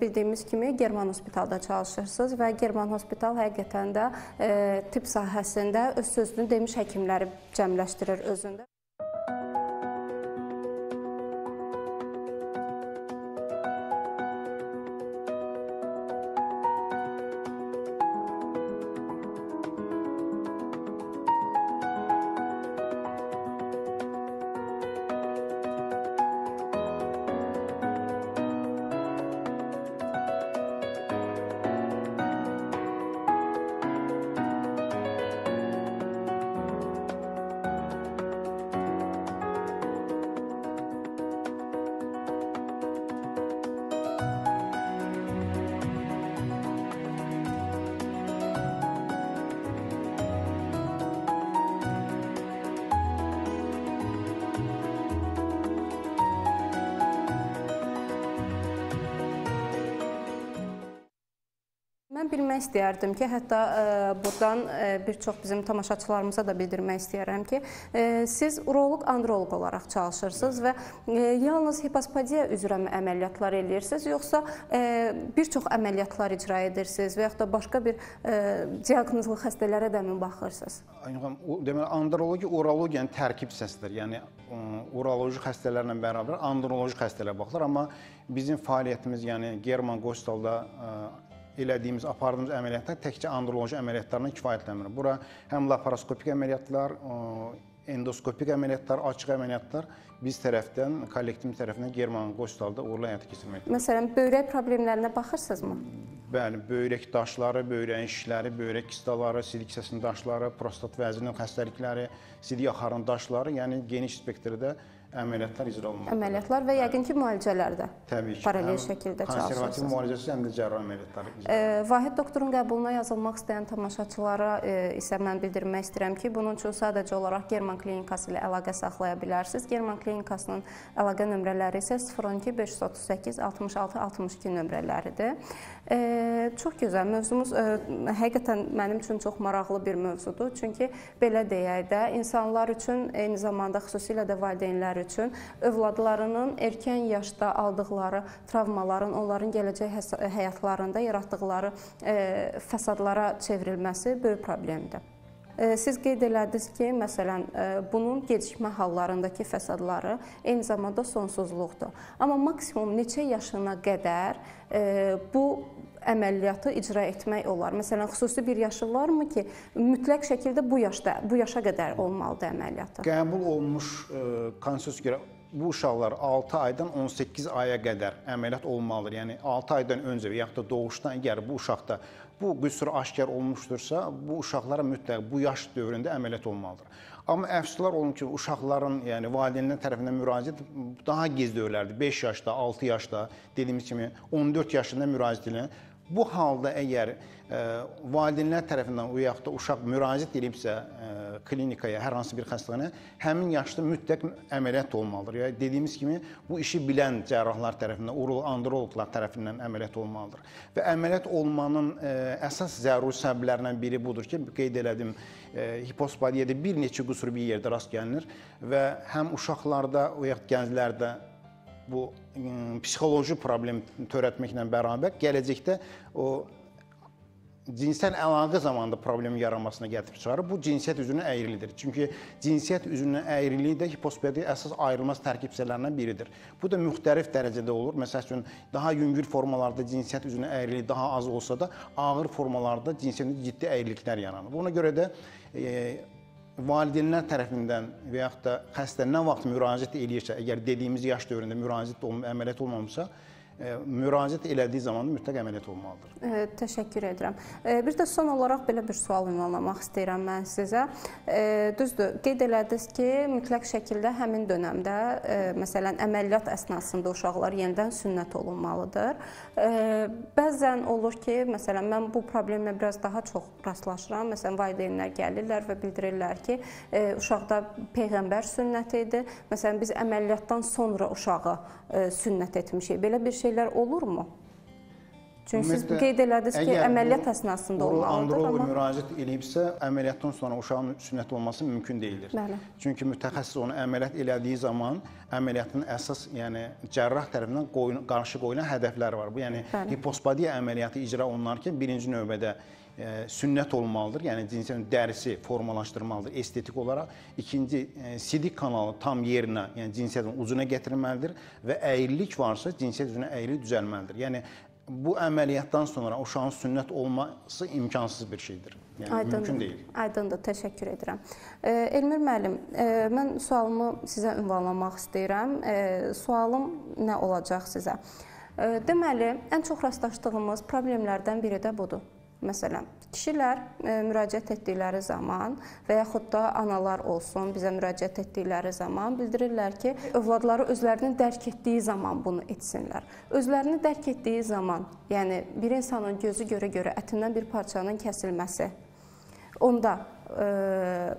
[SPEAKER 1] bildiyimiz kimi German Hospitalda çalışırsınız və German Hospital həqiqətən də e, tibb sahəsində öz sözünü demiş həkimləri cəmləşdirir özündə. Mən bilmək istəyərdim ki, hətta e, burdan e, bir çox bizim tamaşaçılarımıza da bildirmək istəyirəm ki, e, siz uroloq, androloq olaraq çalışırsınız və yalnız hipospadiya üzrə əməliyyatlar eləyirsiniz, yoxsa bir çox əməliyyatlar icra edirsiniz və yaxud da başqa bir diaqnozlu xəstələrə də mi baxırsınız?
[SPEAKER 4] Deməli, andrologiya urologiyanın tərkib hissəsidir. Yəni uroloji xəstələrlə bərabər androloji xəstələrə baxılır, amma bizim fəaliyyətimiz, yəni German Qostalda elədiyimiz, apardığımız əməliyyatlar təkcə androloji əməliyyatlarla kifayətlənmir. Bura həm laparoskopik əməliyyatlar, endoskopik əməliyyatlar, açıq əməliyyatlar biz tərəfdən, kollektiv tərəfindən German Qoçtalda uğurlu həyata keçirməkdədir.
[SPEAKER 1] Məsələn, böyrək problemlərinə baxırsınızmı?
[SPEAKER 4] Bəli, böyrək daşları, böyrəyin şişləri, böyrək kistaları, sidik kisəsinin daşları, prostat vəzinin xəstəlikləri, sidik axarının daşları, yəni geniş spektrdə əməliyyatlar icra olunmalıdır.
[SPEAKER 1] Əməliyyatlar və yəqin ki, müalicələr də
[SPEAKER 4] Təbii ki.
[SPEAKER 1] paralel
[SPEAKER 4] həm
[SPEAKER 1] şəkildə
[SPEAKER 4] Konservativ
[SPEAKER 1] çalışırsınız.
[SPEAKER 4] müalicəsi həm də cərrahi əməliyyatları icra
[SPEAKER 1] E, Vahid doktorun qəbuluna yazılmaq istəyən tamaşaçılara e, isə mən bildirmək istəyirəm ki, bunun üçün sadəcə olaraq German klinikası ilə əlaqə saxlaya bilərsiniz. German klinikasının əlaqə nömrələri isə 012 538 66 62 nömrələridir. E, çox gözəl mövzumuz e, həqiqətən mənim üçün çox maraqlı bir mövzudur. Çünki belə deyək də, insanlar üçün eyni zamanda xüsusilə də valideynlər üçün övladlarının erkən yaşda aldıqları travmaların onların gələcək həyatlarında yaratdıqları e, fəsadlara çevrilməsi böyük problemdir. E, Siz qeyd elədiniz ki, məsələn, e, bunun gecikmə hallarındakı fəsadları eyni zamanda sonsuzluqdur. Amma maksimum neçə yaşına qədər e, bu əməliyyatı icra etmək olar? Məsələn, xüsusi bir yaşı varmı ki, mütləq şəkildə bu yaşda, bu yaşa qədər olmalıdır əməliyyatı?
[SPEAKER 4] Qəbul olunmuş e, konstitusiyaya görə bu uşaqlar 6 aydan 18 aya qədər əməliyyat olmalıdır. Yəni 6 aydan öncə və yaxud da doğuşdan əgər bu uşaqda bu qüsur aşkar olmuşdursa, bu uşaqlara mütləq bu yaş dövründə əməliyyat olmalıdır. Amma əfsuslar olun ki, uşaqların, yəni valideynlər tərəfindən müraciət daha gec dövrlərdir. 5 yaşda, 6 yaşda, dediyimiz kimi 14 yaşında müraciət edən Bu halda əgər ə, valideynlər tərəfindən o yaxud da uşaq müraciət edibsə ə, klinikaya, hər hansı bir xəstəxanaya, həmin yaşda mütləq əməliyyat olmalıdır. Yəni dediyimiz kimi bu işi bilən cərrahlar tərəfindən, uroloq-androloqlar tərəfindən əməliyyat olmalıdır. Və əməliyyat olmanın ə, əsas zəruri səbəblərindən biri budur ki, qeyd elədim, hipospadiyada bir neçə qüsur bir yerdə rast gəlinir və həm uşaqlarda, o yaxud gənclərdə bu psixoloji problem törətməklə bərabər gələcəkdə o cinsel əlaqə zamanında problem yaranmasına gətirib çıxarır. Bu cinsiyyət üzünün əyrilidir. Çünki cinsiyyət üzünün əyriliyi də hipospediya əsas ayrılmaz tərkib hissələrindən biridir. Bu da müxtəlif dərəcədə olur. Məsəl üçün daha yüngül formalarda cinsiyyət üzünün əyriliyi daha az olsa da, ağır formalarda cinsiyyətin ciddi əyriliklər yaranır. Buna görə də e, valideynlər tərəfindən və yaxud da xəstə nə vaxt müraciət eləyirsə, əgər dediyimiz yaş dövründə müraciət olunub, əməliyyat olmamışsa, müraciət elədiyi zaman mütləq əməliyyat olmalıdır.
[SPEAKER 1] E, təşəkkür edirəm. E, bir də son olaraq belə bir sual ünvanlamaq istəyirəm mən sizə. E, düzdür, qeyd elədiniz ki, mütləq şəkildə həmin dövrdə, e, məsələn, əməliyyat əsnasında uşaqlar yenidən sünnət olunmalıdır. E, bəzən olur ki, məsələn, mən bu problemlə biraz daha çox rastlaşıram. Məsələn, valideynlər gəlirlər və bildirirlər ki, e, uşaqda peyğəmbər sünnəti idi. Məsələn, biz əməliyyatdan sonra uşağı e, sünnət etmişik. Belə bir şeylər olurmu? Çünki siz
[SPEAKER 4] Ümumiyyətlə,
[SPEAKER 1] qeyd elədiniz ki,
[SPEAKER 4] əgər
[SPEAKER 1] əməliyyat
[SPEAKER 4] bu
[SPEAKER 1] əsnasında olmalıdır,
[SPEAKER 4] androloq
[SPEAKER 1] amma
[SPEAKER 4] müraciət edibsə, əməliyyatdan sonra uşağın sünnət olması mümkün deyildir.
[SPEAKER 1] Bəli.
[SPEAKER 4] Çünki mütəxəssis onu əməliyyat elədiyi zaman əməliyyatın əsas, yəni cərrah tərəfindən qoyun, qarşı qoyulan hədəflər var. Bu yəni hipospadiya əməliyyatı icra olunarkən birinci növbədə sünnət olmalıdır. Yəni cinsiyyətin dərisi formalaşdırılmalıdır estetik olaraq. İkinci e, sidik kanalı tam yerinə, yəni cinsiyyətin ucuna gətirilməlidir və əyrilik varsa cinsiyyət üzünə əyrilik düzəlməlidir. Yəni bu əməliyyatdan sonra uşağın sünnət olması imkansız bir şeydir. Yəni mümkün deyil.
[SPEAKER 1] Aydındır, təşəkkür edirəm. E, Elmir müəllim, e, mən sualımı sizə ünvanlamaq istəyirəm. E, sualım nə olacaq sizə? E, deməli, ən çox rastlaşdığımız problemlərdən biri də budur. Məsələn, kişilər e, müraciət etdikləri zaman və yaxud da analar olsun, bizə müraciət etdikləri zaman bildirirlər ki, övladları özlərini dərk etdiyi zaman bunu etsinlər. Özlərini dərk etdiyi zaman, yəni bir insanın gözü görə-görə ətindən bir parçanın kəsilməsi onda e,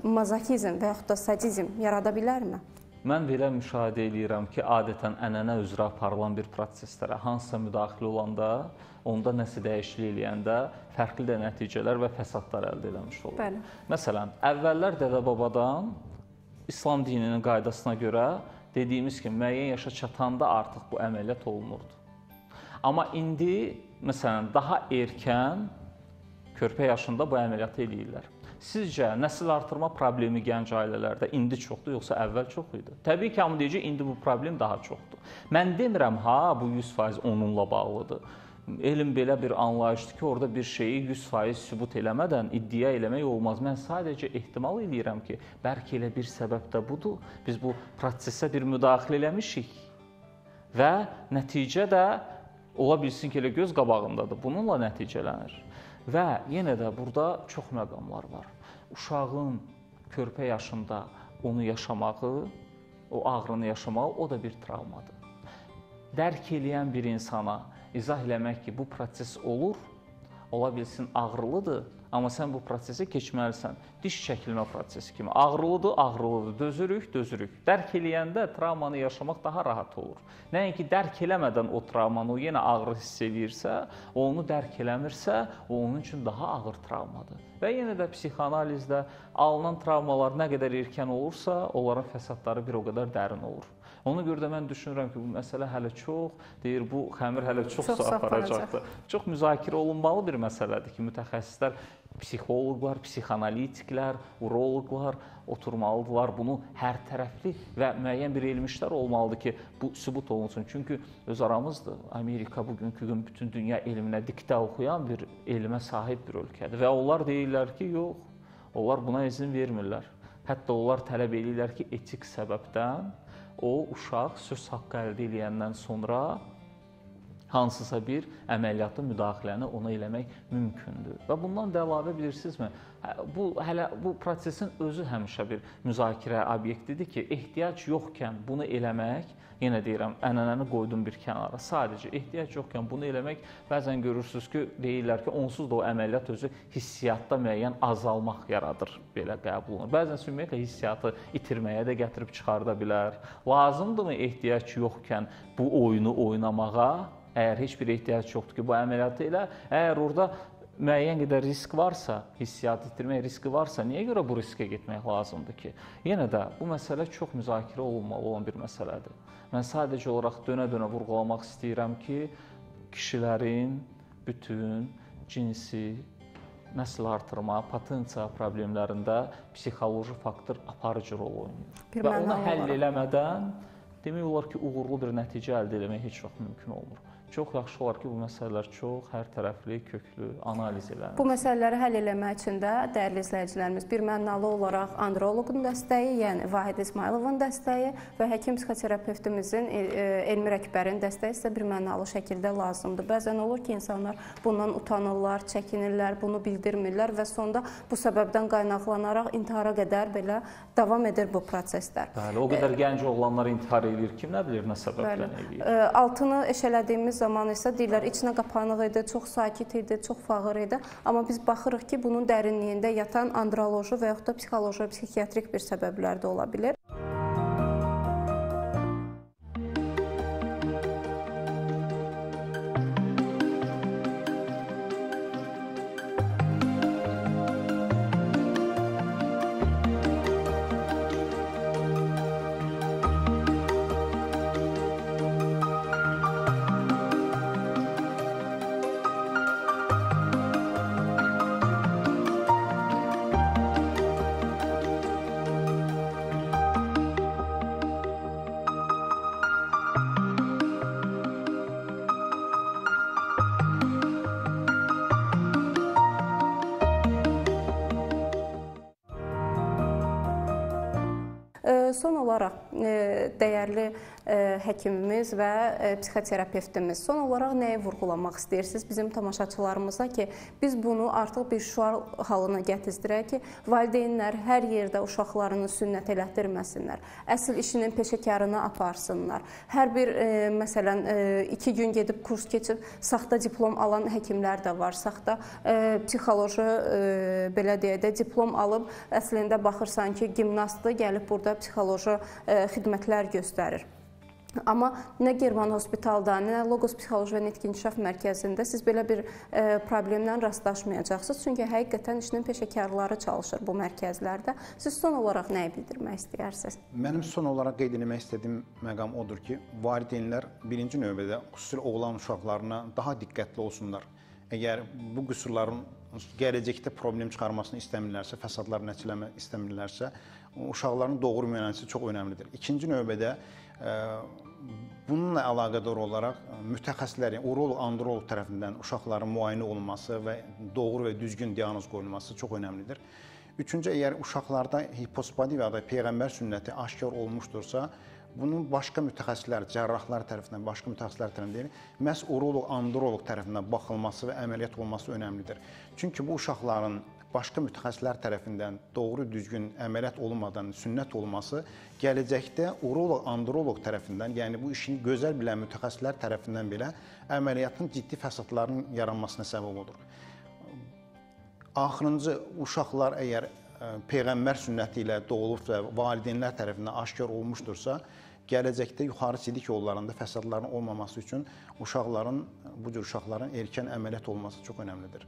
[SPEAKER 1] mazokizm və yaxud da sadizm yarada bilərmi?
[SPEAKER 5] Mən belə müşahidə eləyirəm ki, adətən ənənə üzrə aparılan bir proseslərə hansısa müdaxilə olanda, onda nəsə dəyişiklik eləyəndə fərqli də nəticələr və fəsadlar əldə etmiş olur.
[SPEAKER 1] Bəli.
[SPEAKER 5] Məsələn, əvvəllər dədə-babadan İslam dininin qaydasına görə dediyimiz kimi müəyyən yaşa çatanda artıq bu əməliyyat olunurdu. Amma indi məsələn daha erkən körpə yaşında bu əməliyyatı eləyirlər. Sizcə nəsil artırma problemi gənc ailələrdə indi çoxdur yoxsa əvvəl çox idi? Təbii ki, hamı deyəcək indi bu problem daha çoxdur. Mən demirəm ha bu 100% onunla bağlıdır. elm belə bir anlayışdır ki, orada bir şeyi 100% sübut eləmədən iddia eləmək olmaz. Mən sadəcə ehtimal eləyirəm ki, bəlkə elə bir səbəb də budur. Biz bu prosesə bir müdaxilə eləmişik və nəticə də ola bilsin ki, elə göz qabağındadır. Bununla nəticələnir. Və yenə də burada çox məqamlar var. Uşağın körpə yaşında onu yaşamağı, o ağrını yaşamağı o da bir travmadır. Dərk eləyən bir insana izah eləmək ki, bu proses olur, ola bilsin ağrılıdır, amma sən bu prosesi keçməlisən. Diş çəkilmə prosesi kimi. Ağrılıdır, ağrılıdır. Dözürük, dözürük. Dərk eləyəndə travmanı yaşamaq daha rahat olur. Nəinki dərk eləmədən o travmanı, o yenə ağrı hiss eləyirsə, onu dərk eləmirsə, o onun üçün daha ağır travmadır. Və yenə də psixoanalizdə alınan travmalar nə qədər erkən olursa, onların fəsadları bir o qədər dərin olur. Ona görə də mən düşünürəm ki, bu məsələ hələ çox, deyir, bu xəmir hələ çox, çox aparacaqdır. Çox müzakirə olunmalı bir məsələdir ki, mütəxəssislər psixoloqlar, psixoanalitiklər, uroloqlar oturmalıdırlar. Bunu hər tərəfli və müəyyən bir elmi işlər olmalıdır ki, bu sübut olunsun. Çünki öz aramızdır. Amerika bugünkü gün bütün dünya elminə diktə oxuyan bir elmə sahib bir ölkədir və onlar deyirlər ki, yox, onlar buna izin vermirlər. Hətta onlar tələb edirlər ki, etik səbəbdən o uşaq söz haqqı əldə edəndən sonra hansısa bir əməliyyatı, müdaxiləni ona eləmək mümkündür. Və bundan da əlavə bilirsinizmi, hə, bu hələ bu prosesin özü həmişə bir müzakirə obyektidir ki, ehtiyac yoxkən bunu eləmək, yenə deyirəm, ənənəni qoydum bir kənara. Sadəcə ehtiyac yoxkən bunu eləmək bəzən görürsüz ki, deyirlər ki, onsuz da o əməliyyat özü hissiyatda müəyyən azalmaq yaradır, belə qəbul olunur. Bəzən ümumiyyətlə hissiyatı itirməyə də gətirib çıxarda bilər. Lazımdırmı ehtiyac yoxkən bu oyunu oynamağa? Əgər heç bir ehtiyac yoxdur ki, bu əməliyyatı elə, əgər orada müəyyən qədər risk varsa, hissiyat itirmək riski varsa, niyə görə bu riskə getmək lazımdır ki? Yenə də bu məsələ çox müzakirə olunmalı olan bir məsələdir. Mən sadəcə olaraq dönə-dönə vurğulamaq istəyirəm ki, kişilərin bütün cinsi nəsil artırma, potensiya problemlərində psixoloji faktor aparıcı rol oynayır. Bir Və onu həll eləmədən demək olar ki, uğurlu bir nəticə əldə etmək heç vaxt mümkün olmur. Çox yaxşı olar ki, bu məsələlər çox hər tərəfli, köklü analiz elənilir.
[SPEAKER 1] Bu məsələləri həll etmək üçün də dəyərli izləyicilərimiz bir mənalı olaraq androloqun dəstəyi, yəni Vahid İsmayılovun dəstəyi və həkim psixoterapevtimizin e, e, Elmi Rəkbərin dəstəyi sizə bir mənalı şəkildə lazımdır. Bəzən olur ki, insanlar bundan utanırlar, çəkinirlər, bunu bildirmirlər və sonda bu səbəbdən qaynaqlanaraq intihara qədər belə davam edir bu proseslər.
[SPEAKER 5] Bəli, o qədər gənc oğlanlar intihar edir. Kim nə bilir nə səbəbdən edir?
[SPEAKER 1] Altını eşələdiyimiz zaman isə deyirlər içinə qapanıq idi, çox sakit idi, çox fağır idi. Amma biz baxırıq ki, bunun dərinliyində yatan androloji və yaxud da psixoloji, psixiatrik bir səbəblər də ola bilər. Son olaraq dəyərli həkimimiz və psixoterapevtimiz son olaraq nəyi vurğulamaq istəyirsiniz bizim tamaşaçılarımıza ki, biz bunu artıq bir şüar halına gətizdirək ki, valideynlər hər yerdə uşaqlarını sünnət elətdirməsinlər. Əsl işinin peşəkarını aparsınlar. Hər bir məsələn 2 gün gedib kurs keçib saxta diplom alan həkimlər də var. Saxta psixoloji belə deyək də diplom alıb əslində baxırsan ki, gimnastdır, gəlib burada psixoloji psixoloji e, xidmətlər göstərir. Amma nə German hospitalda, nə Logos Psixoloji və Nitq İnkişaf Mərkəzində siz belə bir e, problemlə rastlaşmayacaqsınız. Çünki həqiqətən işinin peşəkarları çalışır bu mərkəzlərdə. Siz son olaraq nəyi bildirmək istəyirsiniz?
[SPEAKER 4] Mənim son olaraq qeyd etmək istədiyim məqam odur ki, valideynlər birinci növbədə xüsusilə oğlan uşaqlarına daha diqqətli olsunlar. Əgər bu qüsurların gələcəkdə problem çıxarmasını istəmirlərsə, fəsadlar nəticələmək istəmirlərsə, uşaqların doğru müayinəsi çox önəmlidir. İkinci növbədə e, bununla əlaqədar olaraq mütəxəssislərin, uroloq, androloq tərəfindən uşaqların müayinə olunması və doğru və düzgün diaqnoz qoyulması çox önəmlidir. Üçüncü, əgər uşaqlarda hipospadiya və peyğəmbər sünnəti aşkar olmuşdursa, bunun başqa mütəxəssislər, cərrahlar tərəfindən, başqa mütəxəssislər tərəfindən məhz uroloq, androloq tərəfindən baxılması və əməliyyat olunması önəmlidir. Çünki bu uşaqların başqa mütəxəssislər tərəfindən doğru düzgün əməliyyat olunmadan sünnət olması gələcəkdə uroloq, androloq tərəfindən, yəni bu işini gözəl bilən mütəxəssislər tərəfindən belə əməliyyatın ciddi fəsadların yaranmasına səbəb olur. Axırıncı uşaqlar əgər peyğəmbər sünnəti ilə doğulub və valideynlər tərəfindən aşkar olmuşdursa, gələcəkdə yuxarı sidik yollarında fəsadların olmaması üçün uşaqların bu cür uşaqların erkən əməliyyat olması çox önəmlidir.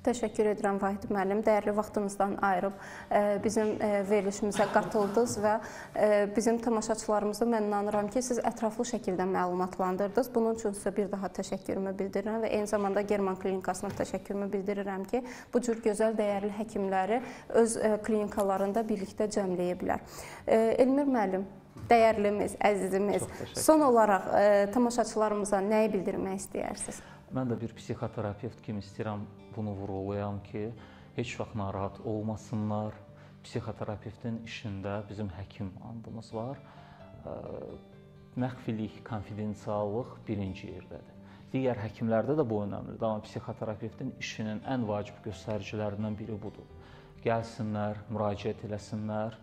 [SPEAKER 1] Təşəkkür edirəm Vahid müəllim. Dəyərli vaxtınızdan ayırıb e, bizim e, verilişimizə qatıldınız və e, bizim tamaşaçılarımızı mən inanıram ki, siz ətraflı şəkildə məlumatlandırdınız. Bunun üçün sizə bir daha təşəkkürümü bildirirəm və eyni zamanda German klinikasına təşəkkürümü bildirirəm ki, bu cür gözəl dəyərli həkimləri öz klinikalarında birlikdə cəmləyə bilər. Elmir müəllim, dəyərlimiz, əzizimiz, son olaraq tamaşaçılarımıza nəyi bildirmək istəyirsiniz?
[SPEAKER 5] Mən də bir psixoterapevt kimi istəyirəm bunu vurğulayam ki, heç vaxt narahat olmasınlar. Psixoterapevtin işində bizim həkim andımız var. Məxfilik, konfidensiallıq birinci yerdədir. Digər həkimlərdə də bu önəmlidir, amma psixoterapevtin işinin ən vacib göstəricilərindən biri budur. Gəlsinlər, müraciət eləsinlər,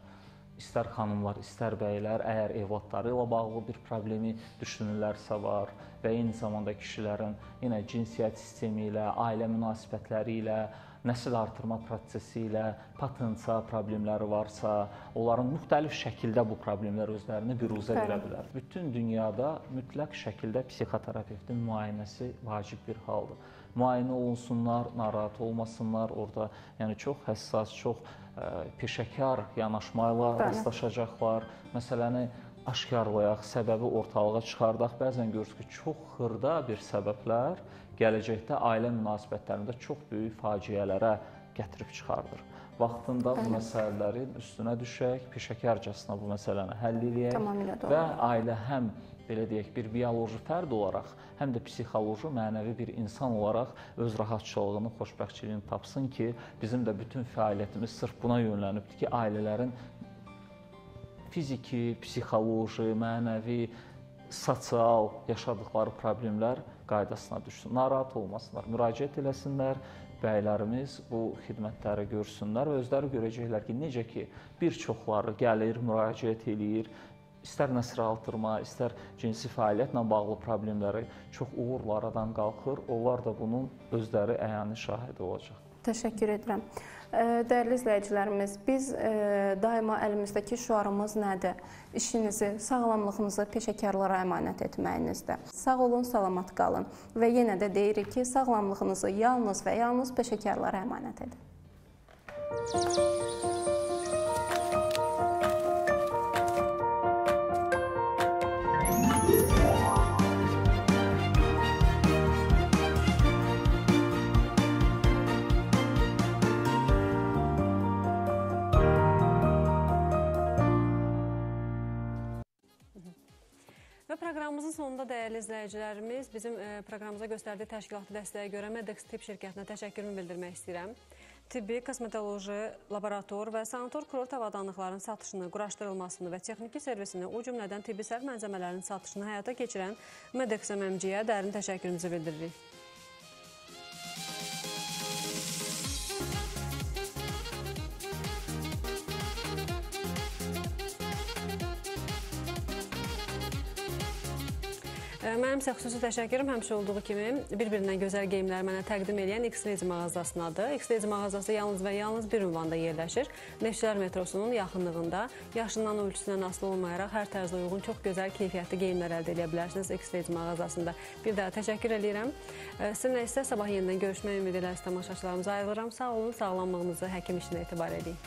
[SPEAKER 5] istər xanımlar, istər bəylər, əgər övladları ilə bağlı bir problemi düşünürlərsə var və eyni zamanda kişilərin yenə cinsiyyət sistemi ilə, ailə münasibətləri ilə, nəsil artırma prosesi ilə potensial problemləri varsa, onların müxtəlif şəkildə bu problemlər özlərini büruzə verə bilər. Bütün dünyada mütləq şəkildə psixoterapevtin müayinəsi vacib bir haldır. Müayinə olunsunlar, narahat olmasınlar. Orda yəni çox həssas, çox peşəkar yanaşma ilə rastlaşacaqlar. Məsələni aşkarlayaq, səbəbi ortalığa çıxardaq. Bəzən görürük ki, çox xırda bir səbəblər gələcəkdə ailə münasibətlərində çox böyük faciələrə gətirib çıxardır. Vaxtında Bəli. bu məsələlərin üstünə düşək, peşəkarcasına bu məsələni həll edək və ailə həm belə deyək, bir bioloji fərd olaraq, həm də psixoloji, mənəvi bir insan olaraq öz rahatçılığını, xoşbəxtçiliyini tapsın ki, bizim də bütün fəaliyyətimiz sırf buna yönlənibdir ki, ailələrin fiziki, psixoloji, mənəvi, sosial yaşadıkları problemlər qaydasına düşsün. Narahat olmasınlar, müraciət eləsinlər, bəylərimiz bu xidmətləri görsünlər və özləri görəcəklər ki, necə ki, bir çoxları gəlir, müraciət eləyir, istər nəsr artırma, istər cinsi fəaliyyətlə bağlı problemləri çox uğurla aradan qalxır. Onlar da bunun özləri əyani şahidi olacaq.
[SPEAKER 1] Təşəkkür edirəm. Dəyərli izləyicilərimiz, biz daima əlimizdəki şüarımız nədir? İşinizi, sağlamlığınızı peşəkarlara əmanət etməyinizdə. Sağ olun, salamat qalın və yenə də deyirik ki, sağlamlığınızı yalnız və yalnız peşəkarlara əmanət edin.
[SPEAKER 10] Proqramımızın sonunda dəyərli izləyicilərimiz, bizim e, proqramımıza göstərdiyi təşkilatı dəstəyə görə Medex Tip şirkətinə təşəkkürümü bildirmək istəyirəm. Tibbi, kosmetoloji, laborator və sanator kurort avadanlıqların satışını, quraşdırılmasını və texniki servisini, o cümlədən tibbi sərf mənzəmələrinin satışını həyata keçirən Medex MMC-yə dərin təşəkkürümüzü bildiririk. Mənim isə xüsusi təşəkkürüm həmişə olduğu kimi bir-birindən gözəl geyimlər mənə təqdim edən X-Lady mağazasınadır. X-Lady mağazası yalnız və yalnız bir ünvanda yerləşir. Neftçilər metrosunun yaxınlığında. Yaşından, ölçüsündən asılı olmayaraq hər tərzdə uyğun çox gözəl keyfiyyətli geyimlər əldə edə bilərsiniz X-Lady mağazasında. Bir daha təşəkkür edirəm. Sizinlə isə sabah yenidən görüşmək ümidi ilə tamaşaçılarımıza ayrılıram. Sağ olun, sağlamlığınızı həkim işinə etibar edin.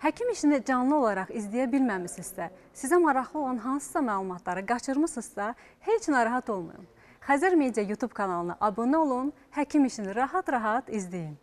[SPEAKER 11] Həkim işini canlı olaraq izləyə bilməmisinizsə, sizə maraqlı olan hansısa məlumatları qaçırmısınızsa, heç narahat olmayın. Xəzər Media YouTube kanalına abunə olun, həkim işini rahat-rahat izləyin.